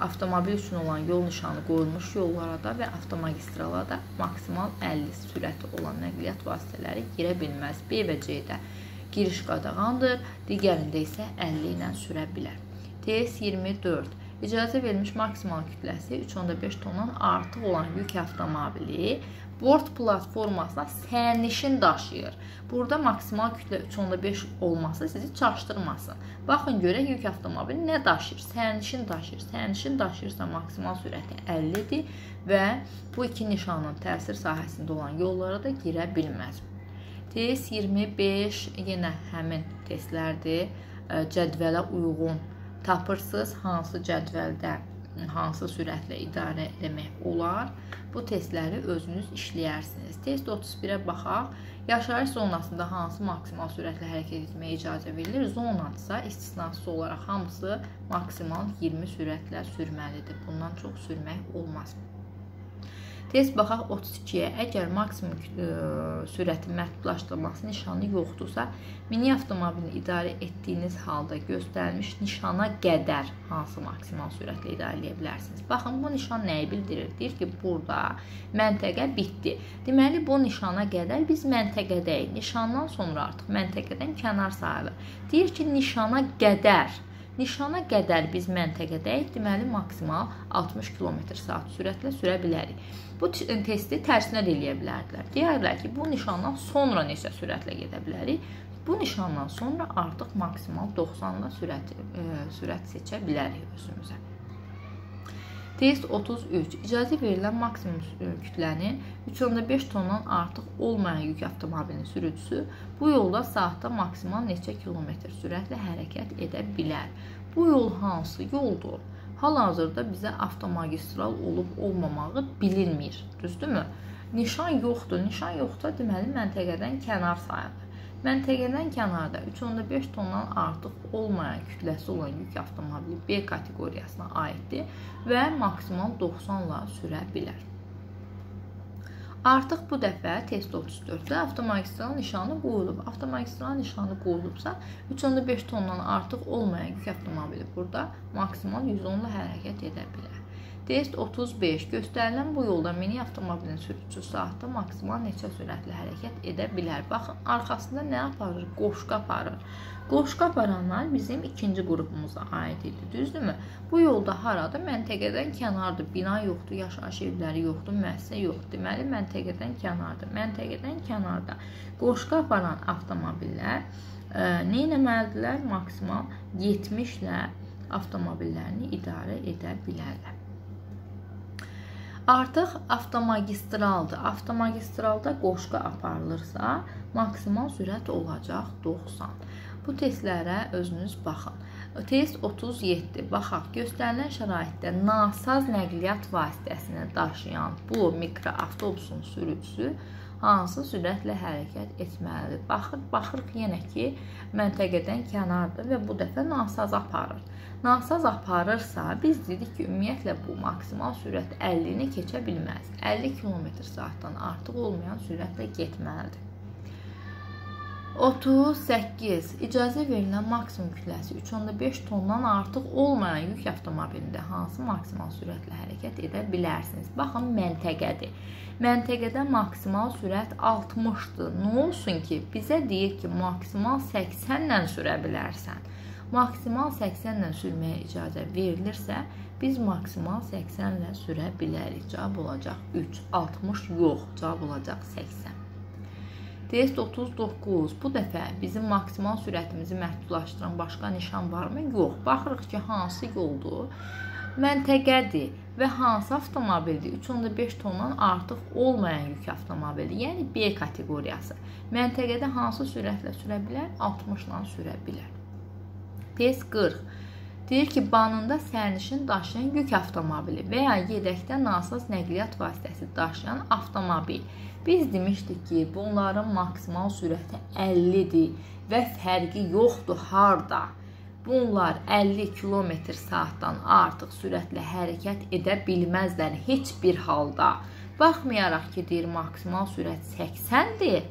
avtomobil üçün olan yol nişanı qoyulmuş yollara və avtomagistralada maksimal 50 sürəti olan nəqliyyat vasitələri girə bilməz. B və C-də giriş qadağandır, digərində isə 50 ilə sürə bilər. TS24 icazə verilmiş maksimal kütləsi 3.5 tondan artıq olan yük avtomobili bord platformasına sərnişin daşıyır. Burada maksimal kütlə 3.5 olması sizi çaşdırmasın. Baxın görək yük avtomobili nə daşıyır? Sərnişin daşıyır. Sərnişin daşıyırsa maksimal sürəti 50-dir və bu iki nişanın təsir sahəsində olan yollara da girə bilməz. TS 25 yenə həmin testlərdir. Cədvələ uyğun tapırsınız, hansı cədvəldə hansı sürətlə idarə etmək olar. Bu testləri özünüz işləyərsiniz. Test 31-ə baxaq. Yaşayış zonasında hansı maksimal sürətlə hərəkət etməyə icazə verilir? Zonadsa istisnasız olaraq hamısı maksimal 20 sürətlə sürməlidir. Bundan çox sürmək olmaz. Tez baxaq 32-yə. Əgər maksimum ə, e, sürətin məhdudlaşdırılması nişanı yoxdursa, mini avtomobilini idarə etdiyiniz halda göstərilmiş nişana qədər hansı maksimal sürətlə idarə edə bilərsiniz? Baxın, bu nişan nəyi bildirir? Deyir ki, burada məntəqə bitdi. Deməli, bu nişana qədər biz məntəqədəyik. Nişandan sonra artıq məntəqədən kənar sayılır. Deyir ki, nişana qədər Nişana qədər biz məntəqədəyik, deməli maksimal 60 km/saat sürətlə sürə bilərik. Bu testi tərsinə də eləyə bilərdilər. Deyərlər ki, bu nişandan sonra neçə sürətlə gedə bilərik? Bu nişandan sonra artıq maksimal 90-la sürət e, sürət seçə bilərik özümüzə. Test 33. İcazə verilən maksimum kütlənin 3.5 tondan artıq olmayan yük avtomobilinin sürücüsü bu yolda saatda maksimal neçə kilometr sürətlə hərəkət edə bilər? Bu yol hansı yoldur? Hal-hazırda bizə avtomagistral olub olmamağı bilinmir. Düzdürmü? Nişan yoxdur. Nişan yoxsa deməli məntəqədən kənar sayılır. Məntəqədən kənarda 3.5 tondan artıq olmayan kütləsi olan yük avtomobili B kateqoriyasına aiddir və maksimal 90 ilə sürə bilər. Artıq bu dəfə test 34-də avtomagistral nişanı qoyulub. Avtomagistral nişanı qoyulubsa 3.5 tondan artıq olmayan yük avtomobili burada maksimal 110 ilə hərəkət edə bilər. Test 35. Göstərilən bu yolda mini avtomobilin sürücüsü saatda maksimal neçə sürətlə hərəkət edə bilər? Baxın, arxasında nə aparır? Qoşqa aparır. Qoşqa aparanlar bizim ikinci qrupumuza aid idi, düzdürmü? Bu yolda harada? Məntəqədən kənardır. Bina yoxdur, yaşayış evləri yoxdur, müəssisə yoxdur. Deməli, məntəqədən kənardır. Məntəqədən kənarda qoşqa aparan avtomobillər ə, nə etməlidirlər? Maksimal 70 ilə avtomobillərini idarə edə bilərlər. Artıq avtomagistraldır. Avtomagistralda qoşqa aparılırsa, maksimal sürət olacaq 90. Bu testlərə özünüz baxın. Test 37. Baxaq, göstərilən şəraitdə nasaz nəqliyyat vasitəsini daşıyan bu mikroavtobusun sürücüsü hansı sürətlə hərəkət etməlidir? Baxır, baxırıq yenə ki, məntəqədən kənardır və bu dəfə nasaz aparır nasaz aparırsa, biz dedik ki, ümumiyyətlə bu maksimal sürət 50-ni keçə bilməz. 50 km/saatdan artıq olmayan sürətlə getməlidir. 38. İcazə verilən maksimum kütləsi 3.5 tondan artıq olmayan yük avtomobilində hansı maksimal sürətlə hərəkət edə bilərsiniz? Baxın, məntəqədir. Məntəqədə maksimal sürət 60-dır. Nə olsun ki, bizə deyir ki, maksimal 80 ilə sürə bilərsən maksimal 80 ilə sürməyə icazə verilirsə, biz maksimal 80 ilə sürə bilərik. Cavab olacaq 3. 60 yox, cavab olacaq 80. Test 39. Bu dəfə bizim maksimal sürətimizi məhdudlaşdıran başqa nişan varmı? Yox. Baxırıq ki, hansı yoldur? Məntəqədir və hansı avtomobildir? 3.5 tondan artıq olmayan yük avtomobili, yəni B kateqoriyası. Məntəqədə hansı sürətlə sürə bilər? 60 ilə sürə bilər. Test 40. Deyir ki, banında sərnişin daşıyan yük avtomobili və ya yedəkdə nasaz nəqliyyat vasitəsi daşıyan avtomobil. Biz demişdik ki, bunların maksimal sürəti 50-dir və fərqi yoxdur harda. Bunlar 50 km/saatdan artıq sürətlə hərəkət edə bilməzlər heç bir halda. Baxmayaraq ki, deyir maksimal sürət 80-dir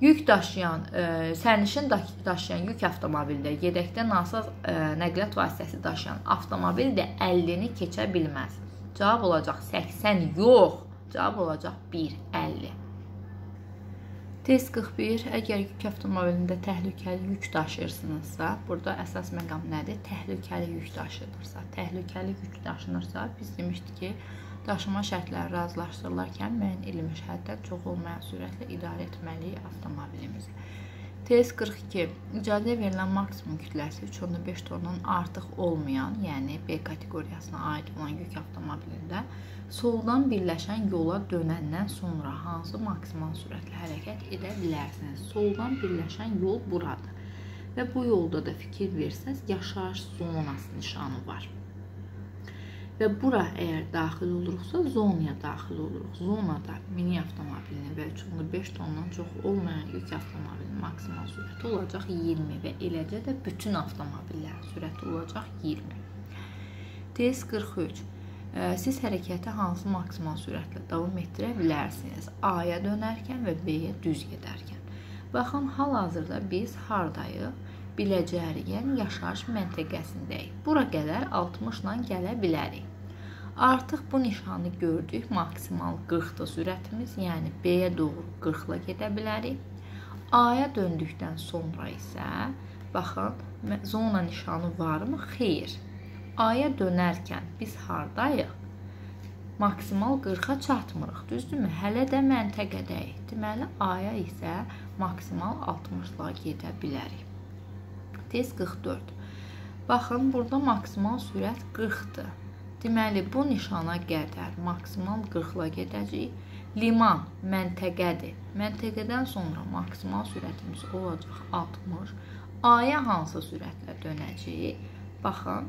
Yük daşıyan, ə, e, sərnişin daşıyan yük avtomobildə yedəkdə nasaz ə, e, nəqliyyat vasitəsi daşıyan avtomobil də 50-ni keçə bilməz. Cavab olacaq 80 yox. Cavab olacaq 1 50. Test 41. Əgər yük avtomobilində təhlükəli yük daşıyırsınızsa, burada əsas məqam nədir? Təhlükəli yük daşınırsa, təhlükəli yük daşınırsa, biz demişdik ki, Daşıma şərtləri razılaşdırılarkən müəyyən edilmiş həddən çox olmayan sürətlə idarə etməliyik avtomobilimizi. Test 42. İcazə verilən maksimum kütləsi 3.5 tondan artıq olmayan, yəni B kateqoriyasına aid olan yük avtomobilində soldan birləşən yola dönəndən sonra hansı maksimal sürətlə hərəkət edə bilərsiniz? Soldan birləşən yol buradır. Və bu yolda da fikir versəz, yaşayış zonası nişanı var və bura əgər daxil oluruqsa, zonaya daxil oluruq. Zonada mini avtomobilinin və 3.5 tondan çox olmayan yük avtomobilinin maksimal sürəti olacaq 20 və eləcə də bütün avtomobillərin sürəti olacaq 20. Test 43. Siz hərəkəti hansı maksimal sürətlə davam etdirə bilərsiniz? A-ya dönərkən və B-yə düz gedərkən. Baxın, hal-hazırda biz hardayıq? Biləcərik, yəni yaşayış məntəqəsindəyik. Bura qədər 60 ilə gələ bilərik. Artıq bu nişanı gördük. Maksimal 40-dır sürətimiz, yəni B-yə doğru 40-la gedə bilərik. A-ya döndükdən sonra isə baxın, zona nişanı varmı? Xeyr. A-ya dönərkən biz hardayıq? Maksimal 40-a çatmırıq, düzdürmü? Hələ də məntəqədəyik. Deməli, A-ya isə maksimal 60-la gedə bilərik. Test 44. Baxın, burada maksimal sürət 40-dır. Deməli, bu nişana qədər maksimal 40-la gedəcəyik. Liman məntəqədir. Məntəqədən sonra maksimal sürətimiz olacaq 60. A-ya hansı sürətlə dönəcəyik? Baxın.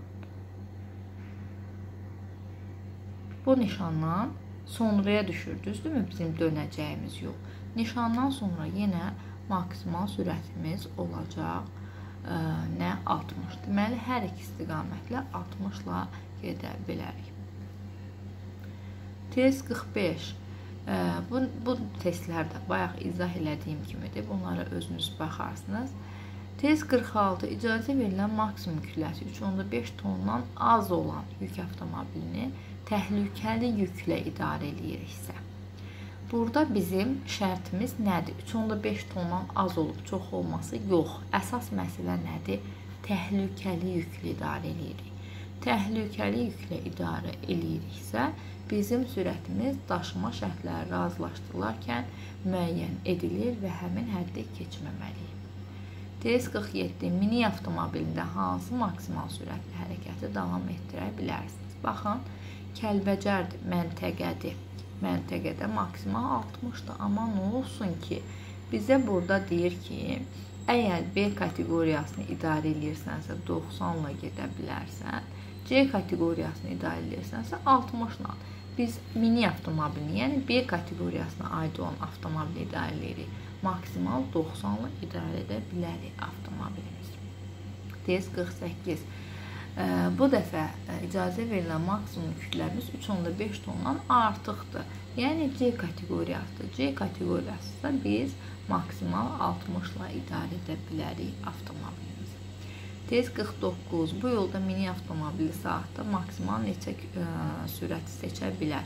Bu nişandan sonraya düşür, düzdürmü? Bizim dönəcəyimiz yol. Nişandan sonra yenə maksimal sürətimiz olacaq ə, nə 60. Deməli, hər iki istiqamətlə 60-la gedə bilərik. Test 45. Ə, bu, bu testlərdə bayaq izah elədiyim kimidir. Bunlara özünüz baxarsınız. Test 46 icazə verilən maksimum kütləsi 3.5 tondan az olan yük avtomobilini təhlükəli yüklə idarə eləyiriksə, burada bizim şərtimiz nədir? 3.5 tondan az olub çox olması yox. Əsas məsələ nədir? Təhlükəli yüklə idarə eləyirik təhlükəli yüklə idarə eləyiriksə, bizim sürətimiz daşıma şərtləri razılaşdırılarkən müəyyən edilir və həmin həddi keçməməliyik. DS47 mini avtomobilində hansı maksimal sürətli hərəkəti davam etdirə bilərsiniz? Baxın, Kəlbəcərdir, məntəqədir. Məntəqədə maksimal 60-dır, amma nə olsun ki, bizə burada deyir ki, əgər B kateqoriyasını idarə edirsənsə 90 ilə gedə bilərsən, C kateqoriyasını idarə edirsənsə 60-la. Biz mini avtomobilini, yəni B kateqoriyasına aid olan avtomobili idarə edirik. Maksimal 90-la idarə edə bilərik avtomobilimiz. Test 48. Bu dəfə icazə verilən maksimum kütləmiz 3.5 tondan artıqdır. Yəni C kateqoriyasıdır. C kateqoriyasında biz maksimal 60-la idarə edə bilərik avtomobili. Tez 49. Bu yolda mini avtomobili saatda maksimal neçə ə, sürəti seçə bilər?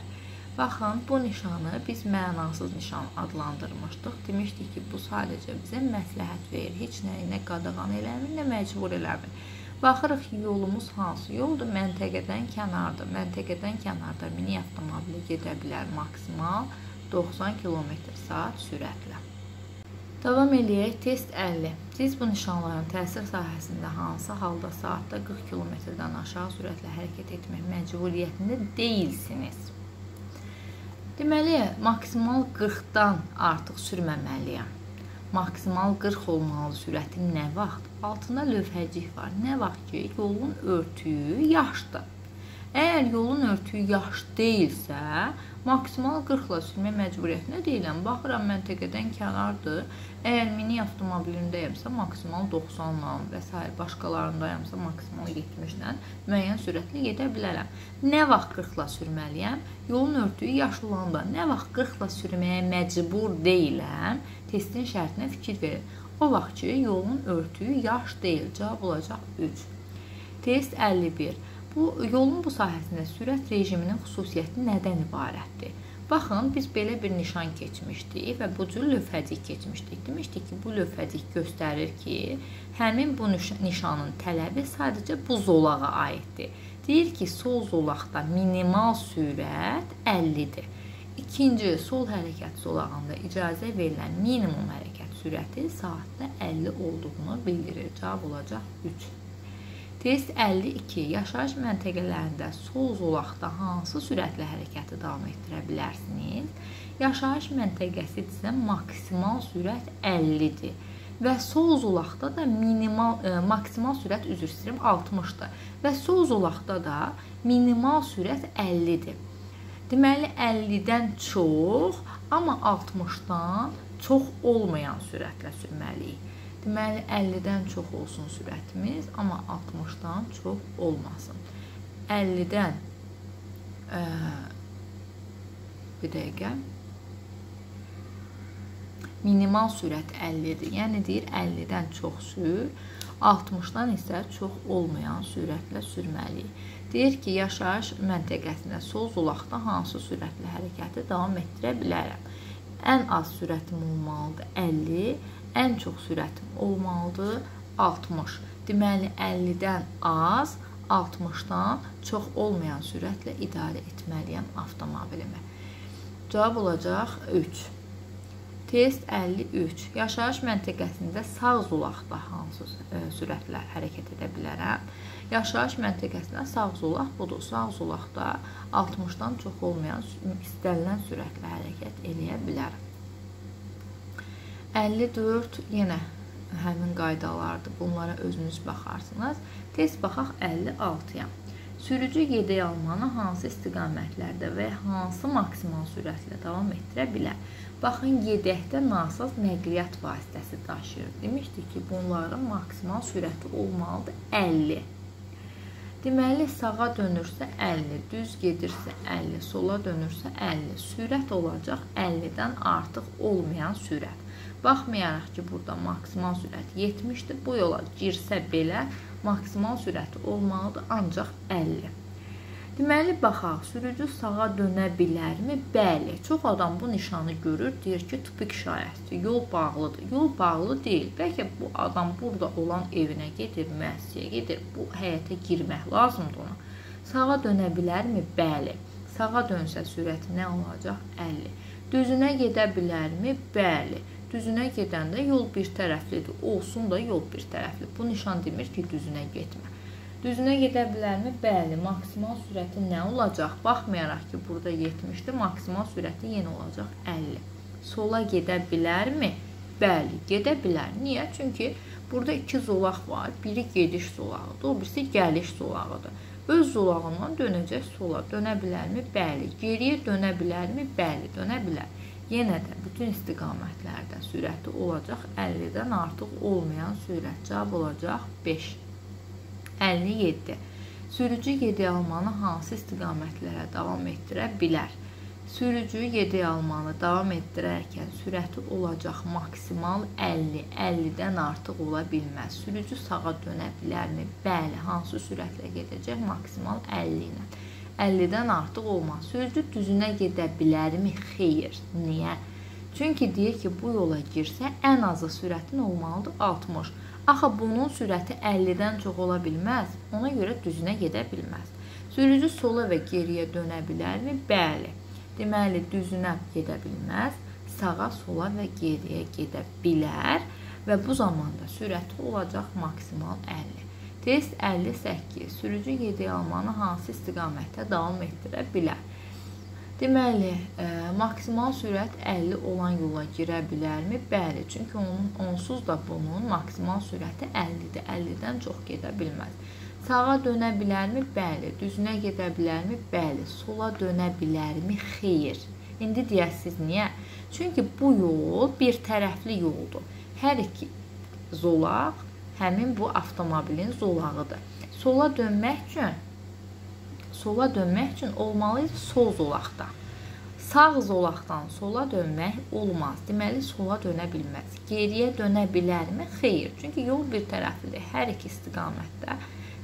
Baxın, bu nişanı biz mənasız nişan adlandırmışdıq. Demişdik ki, bu sadəcə bizə məsləhət verir. Heç nəyi nə qadağan eləmir, nə məcbur eləmir. Baxırıq ki, yolumuz hansı yoldur? Məntəqədən kənardır. Məntəqədən kənarda mini avtomobili gedə bilər maksimal 90 km/saat sürətlə. Davam eləyək. Test 50. Siz bu nişanların təsir sahəsində hansı halda saatda 40 km-dən aşağı sürətlə hərəkət etmək məcburiyyətində deyilsiniz? Deməli, maksimal 40-dan artıq sürməməliyəm. Maksimal 40 olmalı sürətim nə vaxt? Altında lövhəcik var. Nə vaxt ki, yolun örtüyü yaşdır. Əgər yolun örtüyü yaxşı deyilsə, maksimal 40-la sürmə məcburiyyətinə deyiləm. Baxıram məntəqədən kənardır. Əgər mini avtomobilindəyəmsə maksimal 90-la və s. başqalarındayamsa maksimal 70-lə müəyyən sürətlə gedə bilərəm. Nə vaxt 40-la sürməliyəm? Yolun örtüyü yaşlı olanda nə vaxt 40-la sürməyə məcbur deyiləm? Testin şərtinə fikir verin. O vaxt ki, yolun örtüyü yaş deyil. Cavab olacaq 3. Test 51. Bu yolun bu sahəsində sürət rejiminin xüsusiyyəti nədən ibarətdir? Baxın, biz belə bir nişan keçmişdik və bu cür lövhəcik keçmişdik. Demişdik ki, bu lövhəcik göstərir ki, həmin bu nişanın tələbi sadəcə bu zolağa aiddir. Deyir ki, sol zolaqda minimal sürət 50-dir. İkinci, sol hərəkət zolağında icazə verilən minimum hərəkət sürəti saatda 50 olduğunu bildirir. Cavab olacaq 3. Test 52. Yaşayış məntəqələrində sol zolaqda hansı sürətlə hərəkəti davam etdirə bilərsiniz? Yaşayış məntəqəsidirsə maksimal sürət 50-dir və sol zolaqda da minimal ə, e, maksimal sürət üzr istəyirəm 60-dır və sol zolaqda da minimal sürət 50-dir. Deməli 50-dən çox, amma 60-dan çox olmayan sürətlə sürməliyik. Deməli 50-dən çox olsun sürətimiz, amma 60-dan çox olmasın. 50-dən ə, bir dəqiqə minimal sürət 50-dir. Yəni deyir 50-dən çox sür, 60-dan isə çox olmayan sürətlə sürməliyik. Deyir ki, yaşayış məntəqəsində sol zolaqda hansı sürətlə hərəkəti davam etdirə bilərəm? Ən az sürətim olmalıdır 50 ən çox sürətim olmalıdır 60. Deməli 50-dən az, 60-dan çox olmayan sürətlə idarə etməliyəm avtomobilimi. Cavab olacaq 3. Test 53. Yaşayış məntəqəsində sağ zolaqda hansı ə, sürətlə hərəkət edə bilərəm? Yaşayış məntəqəsində sağ zolaq budur. Sağ zolaqda 60-dan çox olmayan istənilən sürətlə hərəkət eləyə bilərəm. 54 yenə həmin qaydalardır. Bunlara özünüz baxarsınız. Test baxaq 56-ya. Sürücü gedək almanı hansı istiqamətlərdə və hansı maksimal sürətlə davam etdirə bilər? Baxın, gedəkdə nasaz nəqliyyat vasitəsi daşıyır. Demişdik ki, bunların maksimal sürəti olmalıdır 50. Deməli, sağa dönürsə 50, düz gedirsə 50, sola dönürsə 50. Sürət olacaq 50-dən artıq olmayan sürət. Baxmayaraq ki, burada maksimal sürət 70-dir. Bu yola girsə belə maksimal sürəti olmalıdır ancaq 50. Deməli, baxaq, sürücü sağa dönə bilərmi? Bəli. Çox adam bu nişanı görür, deyir ki, tupik işarətidir, yol bağlıdır. Yol bağlı deyil. Bəlkə bu adam burada olan evinə gedir, müəssisəyə gedir, bu həyətə girmək lazımdır ona. Sağa dönə bilərmi? Bəli. Sağa dönsə sürəti nə olacaq? 50. Düzünə gedə bilərmi? Bəli. Düzünə gedəndə yol bir tərəflidir. Olsun da yol bir tərəfli. Bu nişan demir ki, düzünə getmə. Düzünə gedə bilərmi? Bəli. Maksimal sürəti nə olacaq? Baxmayaraq ki, burada 70-dir, maksimal sürəti yenə olacaq 50. Sola gedə bilərmi? Bəli, gedə bilər. Niyə? Çünki burada iki zolaq var. Biri gediş zolağıdır, o birisi gəliş zolağıdır. Öz zolağından dönəcək sola. Dönə bilərmi? Bəli. Geriyə dönə bilərmi? Bəli, dönə bilər. Yenə də bütün istiqamətlərdə sürəti olacaq 50-dən artıq olmayan sürət. Cavab olacaq 5. 57. Sürücü yedi almanı hansı istiqamətlərə davam etdirə bilər? Sürücü yedi almanı davam etdirərkən sürəti olacaq maksimal 50, 50-dən artıq ola bilməz. Sürücü sağa dönə bilərmi? Bəli, hansı sürətlə gedəcək? Maksimal 50 ilə. 50-dən artıq olmaz. Sürücü düzünə gedə bilərmi? Xeyr. Niyə? Çünki deyir ki, bu yola girsə ən azı sürətin olmalıdır 60. Axı bunun sürəti 50-dən çox ola bilməz. Ona görə düzünə gedə bilməz. Sürücü sola və geriyə dönə bilərmi? Bəli. Deməli, düzünə gedə bilməz. Sağa, sola və geriyə gedə bilər və bu zamanda sürəti olacaq maksimal 50. Test 58. Sürücü yediyi almanı hansı istiqamətdə davam etdirə bilər? Deməli, e, maksimal sürət 50 olan yola girə bilərmi? Bəli, çünki onun onsuz da bunun maksimal sürəti 50-dir. 50-dən çox gedə bilməz. Sağa dönə bilərmi? Bəli. Düzünə gedə bilərmi? Bəli. Sola dönə bilərmi? Xeyr. İndi deyəsiz niyə? Çünki bu yol bir tərəfli yoldur. Hər iki zolaq həmin bu avtomobilin zolağıdır. Sola dönmək üçün sola dönmək üçün olmalıydı sol zolaqda. Sağ zolaqdan sola dönmək olmaz. Deməli sola dönə bilməz. Geriyə dönə bilərmi? Xeyr. Çünki yol bir tərəflidir. Hər iki istiqamətdə,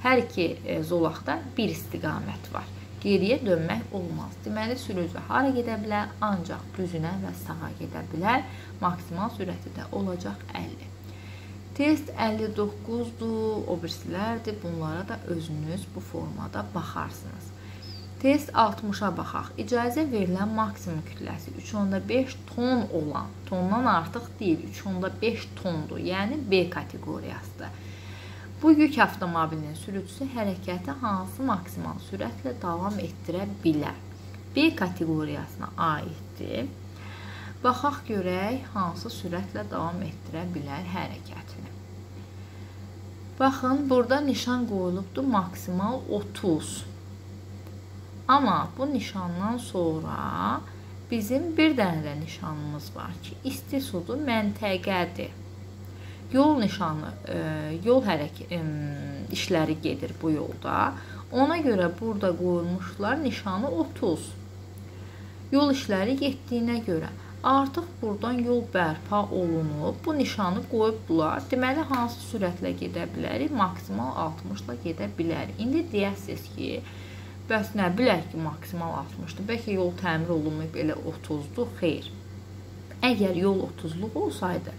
hər iki e, zolaqda bir istiqamət var. Geriyə dönmək olmaz. Deməli sürücü hara gedə bilər? Ancaq düzünə və sağa gedə bilər. Maksimal sürəti də olacaq 50. Test 59-dur, o birisilərdir. Bunlara da özünüz bu formada baxarsınız. Test 60-a baxaq. İcazə verilən maksimum kütləsi 3.5 ton olan, tondan artıq deyil, 3.5 tondur. Yəni B kateqoriyasıdır. Bu yük avtomobilinin sürücüsü hərəkəti hansı maksimal sürətlə davam etdirə bilər? B kateqoriyasına aiddir. Baxaq görək hansı sürətlə davam etdirə bilər hərəkətini. Baxın, burada nişan qoyulubdur maksimal 30. Amma bu nişandan sonra bizim bir dənə də nişanımız var ki, istisudu məntəqədir. Yol nişanı, e, yol hərəkət işləri gedir bu yolda. Ona görə burada qoyulmuşlar nişanı 30. Yol işləri getdiyinə görə Artıq burdan yol bərpa olunub. Bu nişanı qoyubdular. Deməli hansı sürətlə gedə bilərik? Maksimal 60-la gedə bilərik. İndi deyəsiz ki, bəs nə bilək ki, maksimal 60-dır. Bəlkə yol təmir olunmayıb elə 30-dur. Xeyr. Əgər yol 30-luq olsaydı,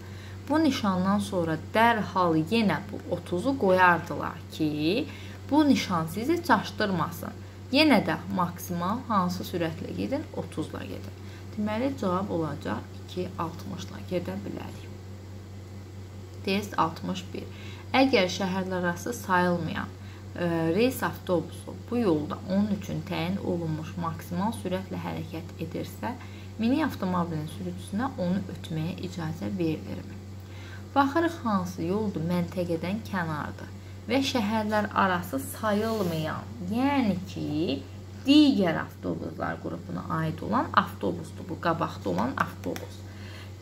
bu nişandan sonra dərhal yenə bu 30-u qoyardılar ki, bu nişan sizi çaşdırmasın. Yenə də maksimal hansı sürətlə gedin? 30-la gedin. Deməli cavab olacaq 2.60-la gedə bilərik. Test 61. Əgər şəhərlərarası sayılmayan ə, reys avtobusu bu yolda onun üçün təyin olunmuş maksimal sürətlə hərəkət edirsə, mini avtomobilin sürücüsünə onu ötməyə icazə verilirmi? Baxırıq hansı yoldur məntəqədən kənardır və şəhərlər arası sayılmayan, yəni ki, digər avtobuslar qrupuna aid olan avtobusdur bu qabaqda olan avtobus.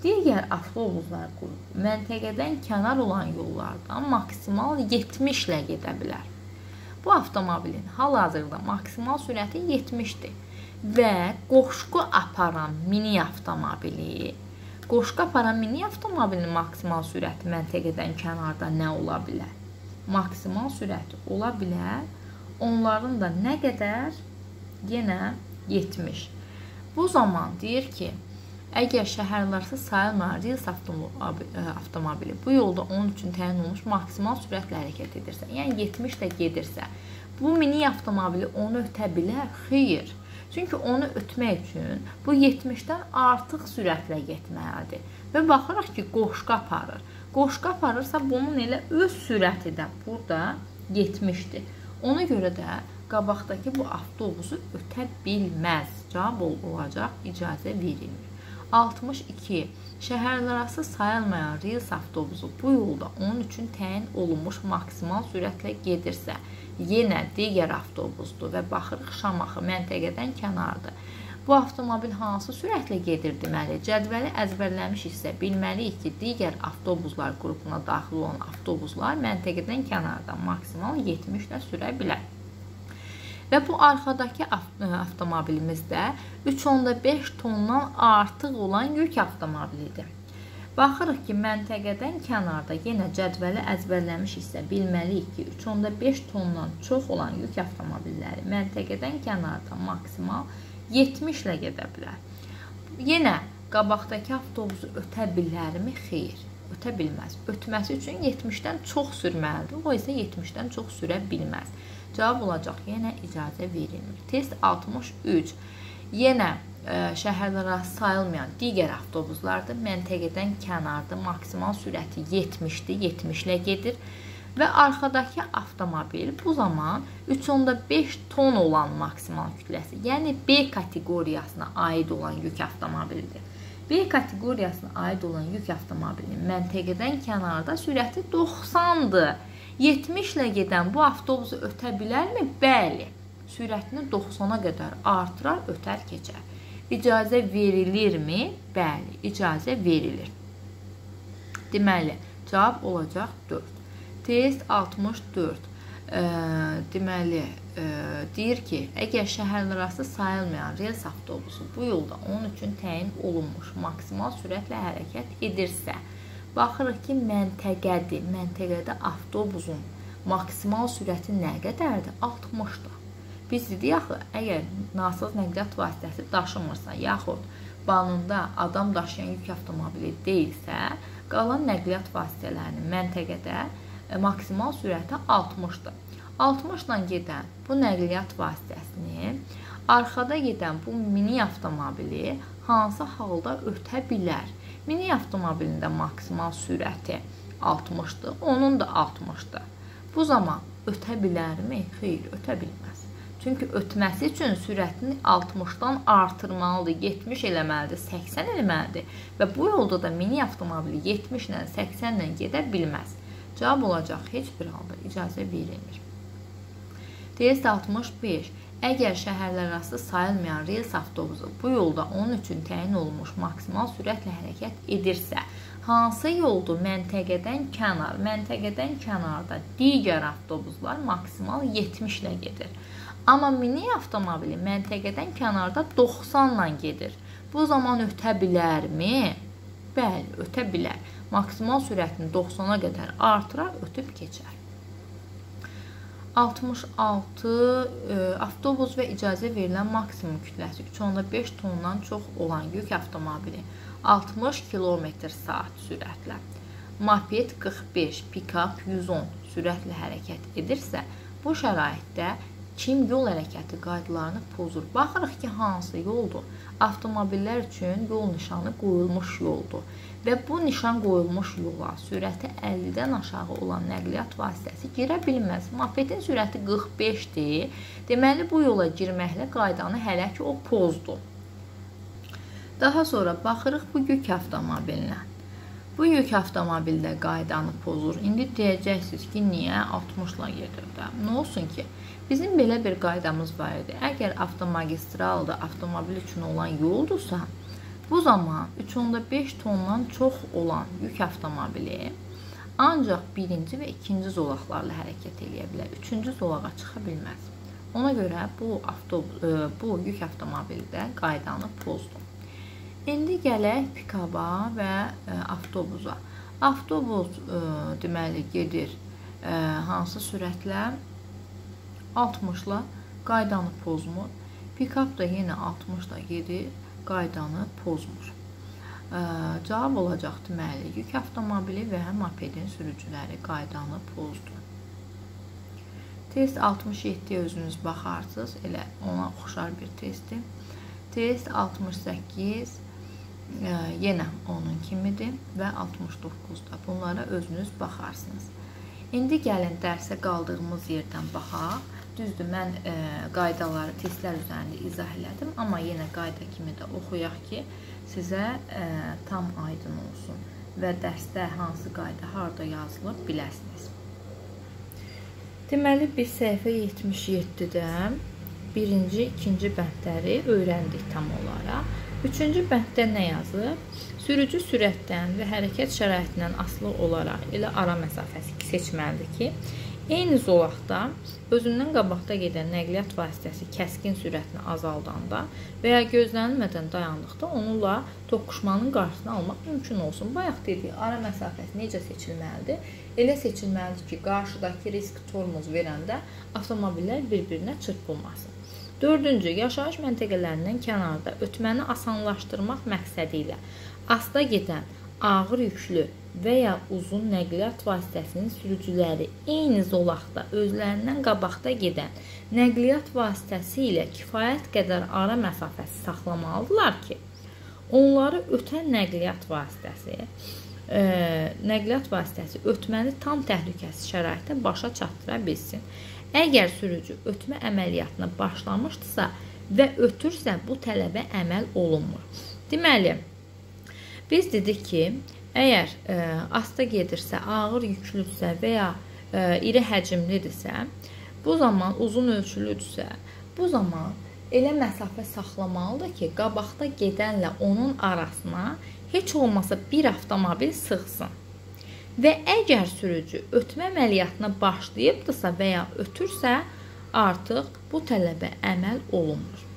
Digər avtobuslar qrupu məntəqədən kənar olan yollardan maksimal 70 ilə gedə bilər. Bu avtomobilin hal-hazırda maksimal sürəti 70-dir və qoşqu aparan mini avtomobili Qoşqu aparan mini avtomobilin maksimal sürəti məntəqədən kənarda nə ola bilər? Maksimal sürəti ola bilər. Onların da nə qədər? Yenə 70. Bu zaman deyir ki, Əgər şəhərlərarası sayılmayan reys avtomobili bu yolda onun üçün təyin olunmuş maksimal sürətlə hərəkət edirsə, yəni 70 ilə gedirsə, bu mini avtomobili onu ötə bilər? Xeyr. Çünki onu ötmək üçün bu 70-dən artıq sürətlə getməlidir. Və baxırıq ki, qoşqa aparır. Qoşqa aparırsa bunun elə öz sürəti də burada 70-dir. Ona görə də qabaqdakı bu avtobusu ötə bilməz. Cavab olacaq icazə verilmir. 62. Şəhərlərarası sayılmayan reys avtobusu bu yolda onun üçün təyin olunmuş maksimal sürətlə gedirsə, yenə digər avtobusdur və baxırıq Şamaxı məntəqədən kənardır. Bu avtomobil hansı sürətlə gedir deməli? Cədvəli əzbərləmişiksə, bilməliyik ki, digər avtobuslar qrupuna daxil olan avtobuslar məntəqədən kənarda maksimal 70 ilə sürə bilər. Və bu arxadakı e, avtomobilimiz də 3.5 tondan artıq olan yük avtomobilidir. Baxırıq ki, məntəqədən kənarda yenə cədvəli əzbərləmişiksə, bilməliyik ki, 3.5 tondan çox olan yük avtomobilləri məntəqədən kənarda maksimal 70 ilə gedə bilər. Yenə qabaqdakı avtobusu ötə bilərmi? Xeyr, ötə bilməz. Ötməsi üçün 70-dən çox sürməlidir. O isə 70-dən çox sürə bilməz. Cavab olacaq yenə icazə verilmir. Test 63. Yenə ə, e, şəhərlərarası sayılmayan digər avtobuslardır. Məntəqədən kənarda maksimal sürəti 70-dir, 70 ilə gedir və arxadakı avtomobil bu zaman 3.5 ton olan maksimal kütləsi, yəni B kateqoriyasına aid olan yük avtomobilidir. B kateqoriyasına aid olan yük avtomobilinin məntəqədən kənarda sürəti 90-dır. 70 ilə gedən bu avtobusu ötə bilərmi? Bəli. Sürətini 90-a qədər artırar, ötər, keçər. İcazə verilirmi? Bəli, icazə verilir. Deməli, cavab olacaq 4. Test 64. Deməli, e, deyir ki, əgər şəhərlərarası sayılmayan rels avtobusu bu yolda onun üçün təyin olunmuş maksimal sürətlə hərəkət edirsə, Baxırıq ki, məntəqədir. Məntəqədə avtobusun maksimal sürəti nə qədərdir? 60-dır. Biz dedik axı, əgər nasaz nəqliyyat vasitəsi daşımırsa, yaxud banında adam daşıyan yük avtomobili deyilsə, qalan nəqliyyat vasitələrinin məntəqədə maksimal sürəti 60-dır. 60 ilə gedən bu nəqliyyat vasitəsini arxada gedən bu mini avtomobili hansı halda ötə bilər? Mini avtomobilində maksimal sürəti 60-dır, onun da 60-dır. Bu zaman ötə bilərmi? Xeyr, ötə bilməz. Çünki ötməsi üçün sürətini 60-dan artırmalıdır, 70 eləməlidir, 80 eləməlidir və bu yolda da mini avtomobili 70 ilə 80 ilə gedə bilməz. Cavab olacaq heç bir halda icazə verilmir. Test 65. Əgər şəhərlərarası sayılmayan rels avtobusu bu yolda onun üçün təyin olunmuş maksimal sürətlə hərəkət edirsə, hansı yoldur məntəqədən kənar? Məntəqədən kənarda digər avtobuslar maksimal 70 ilə gedir. Amma mini avtomobili məntəqədən kənarda 90 ilə gedir. Bu zaman ötə bilərmi? Bəli, ötə bilər. Maksimal sürətini 90-a qədər artırar, ötüb keçər. 66 e, avtobus və icazə verilən maksimum kütləsi 3.5 tondan çox olan yük avtomobili 60 km/saat sürətlə, moped 45, pikap 110 sürətlə hərəkət edirsə, bu şəraitdə kim yol hərəkəti qaydalarını pozur? Baxırıq ki, hansı yoldur? Avtomobillər üçün yol nişanı qoyulmuş yoldur və bu nişan qoyulmuş yola sürəti 50-dən aşağı olan nəqliyyat vasitəsi girə bilməz. Mopedin sürəti 45-dir. Deməli bu yola girməklə qaydanı hələ ki o pozdu. Daha sonra baxırıq bu yük avtomobilinə. Bu yük avtomobildə qaydanı pozur. İndi deyəcəksiniz ki, niyə 60-la gedir də? Nə olsun ki, bizim belə bir qaydamız var idi. Əgər avtomagistralda avtomobil üçün olan yoldursa, bu zaman 3.5 tondan çox olan yük avtomobili ancaq birinci və ikinci zolaqlarla hərəkət edə bilər. Üçüncü zolağa çıxa bilməz. Ona görə bu avtobus e, bu yük avtomobildə qaydanı pozdu. İndi gələk pikaba və e, avtobusa. Avtobus e, deməli gedir hansı sürətlə 60-la qaydanı pozmur. Pikap da yenə 60-la gedir, qaydanı pozmur. Ə, cavab olacaq deməli yük avtomobili və mopedin sürücüləri qaydanı pozdu. Test 67-yə özünüz baxarsınız. Elə ona oxşar bir testdir. Test 68 yenə onun kimidir və 69-da. Bunlara özünüz baxarsınız. İndi gəlin dərsə qaldığımız yerdən baxaq. Düzdür, mən e, qaydaları testlər üzərində izah elədim, amma yenə qayda kimi də oxuyaq ki, sizə e, tam aydın olsun və dərsdə hansı qayda harda yazılıb biləsiniz. Deməli, biz səhifə 77-də birinci, ikinci bəndləri öyrəndik tam olaraq. Üçüncü bənddə nə yazıb? Sürücü sürətdən və hərəkət şəraitindən asılı olaraq elə ara məsafəsi seçməlidir ki, eyni zolaqda özündən qabaqda gedən nəqliyyat vasitəsi kəskin sürətini azaldanda və ya gözlənilmədən dayandıqda onunla toqquşmanın qarşısını almaq mümkün olsun. Bayaq dedik, ara məsafəsi necə seçilməlidir? Elə seçilməlidir ki, qarşıdakı risk tormoz verəndə avtomobillər bir-birinə çırpılmasın. Dördüncü, yaşayış məntəqələrindən kənarda ötməni asanlaşdırmaq məqsədi ilə asta gedən ağır yüklü və ya uzun nəqliyyat vasitəsinin sürücüləri eyni zolaqda özlərindən qabaqda gedən nəqliyyat vasitəsi ilə kifayət qədər ara məsafəsi saxlamalıdırlar ki, onları ötən nəqliyyat vasitəsi e, nəqliyyat vasitəsi ötməni tam təhlükəsiz şəraitdə başa çatdıra bilsin. Əgər sürücü ötmə əməliyyatına başlamışdısa və ötürsə, bu tələbə əməl olunmur. Deməli, biz dedik ki, əgər ə, e, asta gedirsə, ağır yüklüdürsə və ya ə, e, iri həcmlidirsə, bu zaman uzun ölçülüdürsə, bu zaman elə məsafə saxlamalıdır ki, qabaqda gedənlə onun arasına heç olmasa bir avtomobil sığsın. Və əgər sürücü ötmə əməliyyatına başlayıbdısa və ya ötürsə, artıq bu tələbə əməl olunmur.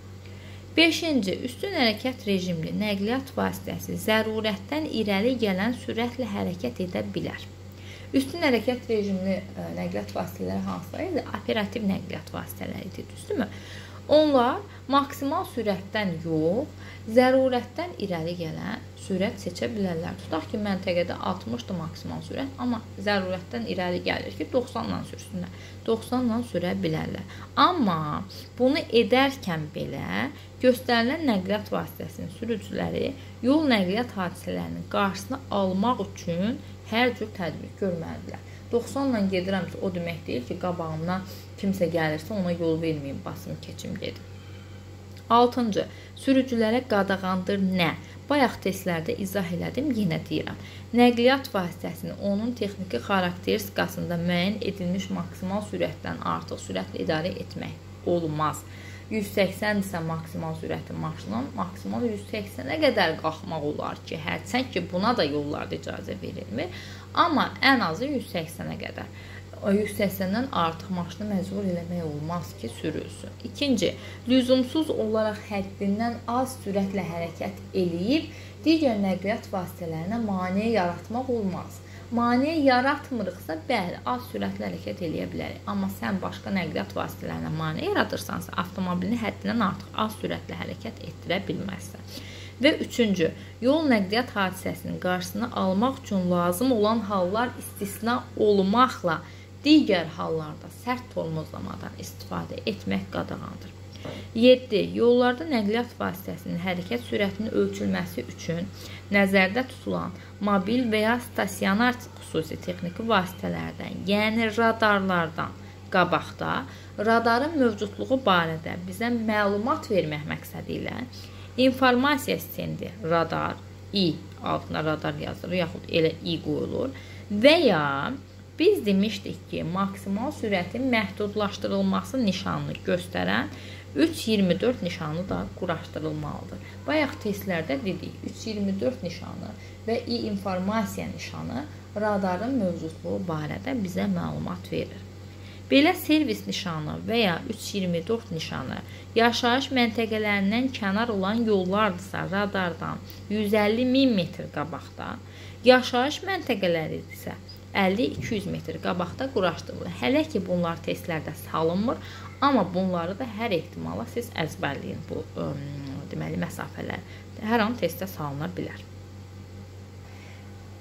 5-ci üstün hərəkət rejimli nəqliyyat vasitəsi zərurətdən irəli gələn sürətlə hərəkət edə bilər. Üstün hərəkət rejimli ə, nəqliyyat vasitələri hansıları idi? Operativ nəqliyyat vasitələri idi, düzdürmü? Onlar maksimal sürətdən yox, zərurətdən irəli gələn sürət seçə bilərlər. Tutaq ki, məntəqədə 60-dır maksimal sürət, amma zərurətdən irəli gəlir ki, 90-la sürsünlər. 90-la sürə bilərlər. Amma bunu edərkən belə göstərilən nəqliyyat vasitəsinin sürücüləri yol nəqliyyat hadisələrinin qarşısını almaq üçün hər cür tədbir görməlidirlər. 90 ilə gedirəmsə, o demək deyil ki, qabağımdan kimsə gəlirsə ona yol verməyim, basım keçim gedim. 6-cı. Sürücülərə qadağandır nə? Bayaq testlərdə izah elədim, yenə deyirəm. Nəqliyyat vasitəsini onun texniki xarakteristikasında müəyyən edilmiş maksimal sürətdən artıq sürətlə idarə etmək olmaz. 180 isə maksimal sürəti maşının maksimal 180-ə qədər qalxmaq olar ki, hərçənd ki, buna da yollarda icazə verilmir, amma ən azı 180-ə qədər. 180-dən artıq maşını məcbur eləmək olmaz ki, sürülsün. İkinci, lüzumsuz olaraq həddindən az sürətlə hərəkət eləyib digər nəqliyyat vasitələrinə maneə yaratmaq olmaz. Maneə yaratmırıqsa, bəli, az sürətlə hərəkət eləyə bilərik. Amma sən başqa nəqliyyat vasitələrinə maneə yaradırsansa, avtomobilini həddindən artıq az sürətlə hərəkət etdirə bilməzsən. Və üçüncü, yol nəqliyyat hadisəsinin qarşısını almaq üçün lazım olan hallar istisna olmaqla Digər hallarda sərt tormozlamadan istifadə etmək qadağandır. 7. Yollarda nəqliyyat vasitəsinin hərəkət sürətinin ölçülməsi üçün nəzərdə tutulan mobil və ya stasionar xüsusi texniki vasitələrdən, yəni radarlardan qabaqda radarın mövcudluğu barədə bizə məlumat vermək məqsədi ilə informasiya stendi radar i altına radar yazılır yaxud elə i qoyulur və ya Biz demişdik ki, maksimal sürətin məhdudlaşdırılması nişanını göstərən 3.24 nişanı da quraşdırılmalıdır. Bayaq testlərdə dedik, 3.24 nişanı və i-informasiya nişanı radarın mövcudluğu barədə bizə məlumat verir. Belə servis nişanı və ya 324 nişanı yaşayış məntəqələrindən kənar olan yollardırsa radardan 150 min metr qabaqda, yaşayış məntəqələri isə 50-200 metr qabaqda quraşdırılır. Hələ ki bunlar testlərdə salınmır, amma bunları da hər ehtimala siz əzbərləyin bu ə, deməli məsafələr. Hər an testə salına bilər.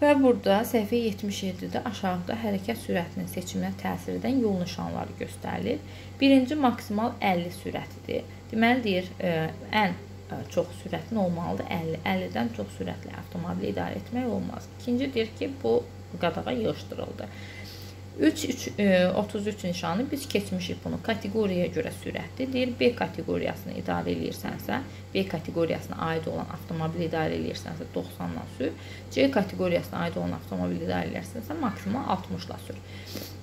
Və burada səhifə 77-də aşağıda hərəkət sürətinin seçiminə təsir edən yol nişanları göstərilir. Birinci maksimal 50 sürətidir. Deməli deyir, ə, ən çox sürətin olmalıdır 50. 50-dən çox sürətli avtomobili idarə etmək olmaz. İkinci deyir ki, bu qadağa yığışdırıldı. 3 3 e, 33 nişanı biz keçmişik bunu kateqoriyaya görə sürətli deyir. B kateqoriyasını idarə edirsənsə, B kateqoriyasına aid olan avtomobili idarə edirsənsə 90-dan sür. C kateqoriyasına aid olan avtomobili idarə edirsənsə maksimal 60-la sür.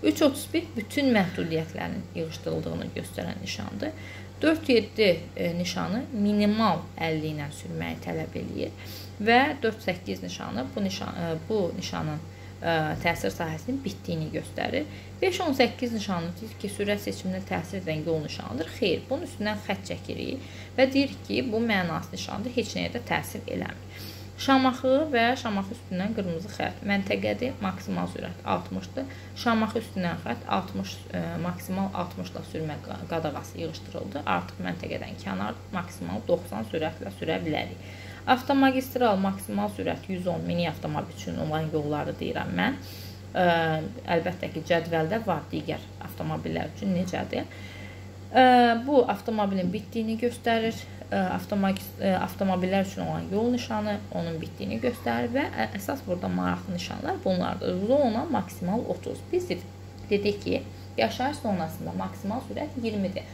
331 bütün məhdudiyyətlərin yığışdırıldığını göstərən nişandır. 4-7 e, nişanı minimal 50 ilə sürməyi tələb eləyir və 4-8 nişanı bu nişan e, bu nişanın təsir sahəsinin bitdiyini göstərir. 5-18 nişanı deyir ki, sürət seçiminə təsir edən yol nişanıdır. Xeyr, bunun üstündən xətt çəkirik və deyir ki, bu mənasız nişandır, heç nəyə də təsir eləmir. Şamaxı və Şamaxı üstündən qırmızı xətt. Məntəqədə maksimal sürət 60-dır. Şamaxı üstündən xətt 60 ə, maksimal 60-la sürmə qadağası yığışdırıldı. Artıq məntəqədən kənar maksimal 90 sürətlə sürə bilərik. Avtomagistral maksimal sürət 110 mini avtomobil üçün olan yolları deyirəm mən. Ə, əlbəttə ki, cədvəldə var digər avtomobillər üçün necədir? Ə, bu avtomobilin bitdiyini göstərir. Ə, avtomobillər üçün olan yol nişanı onun bitdiyini göstərir və əsas burada maraqlı nişanlar bunlardır. Zona maksimal 30. Biz dedik ki, yaşayış zonasında maksimal sürət 20-dir.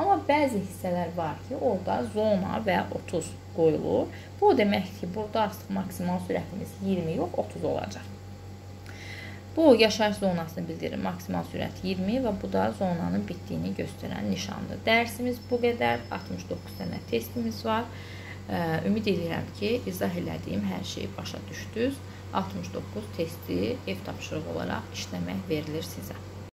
Amma bəzi hissələr var ki, orada zona və 30 qoyulur. Bu o deməkdir ki, burada artıq maksimal sürətimiz 20 yox, 30 olacaq. Bu yaşayış zonasını bildirir. Maksimal sürət 20 və bu da zonanın bitdiyini göstərən nişandır. Dərsimiz bu qədər. 69 dənə testimiz var. Ümid edirəm ki, izah elədiyim hər şeyi başa düşdünüz. 69 testi ev tapşırığı olaraq işləmək verilir sizə.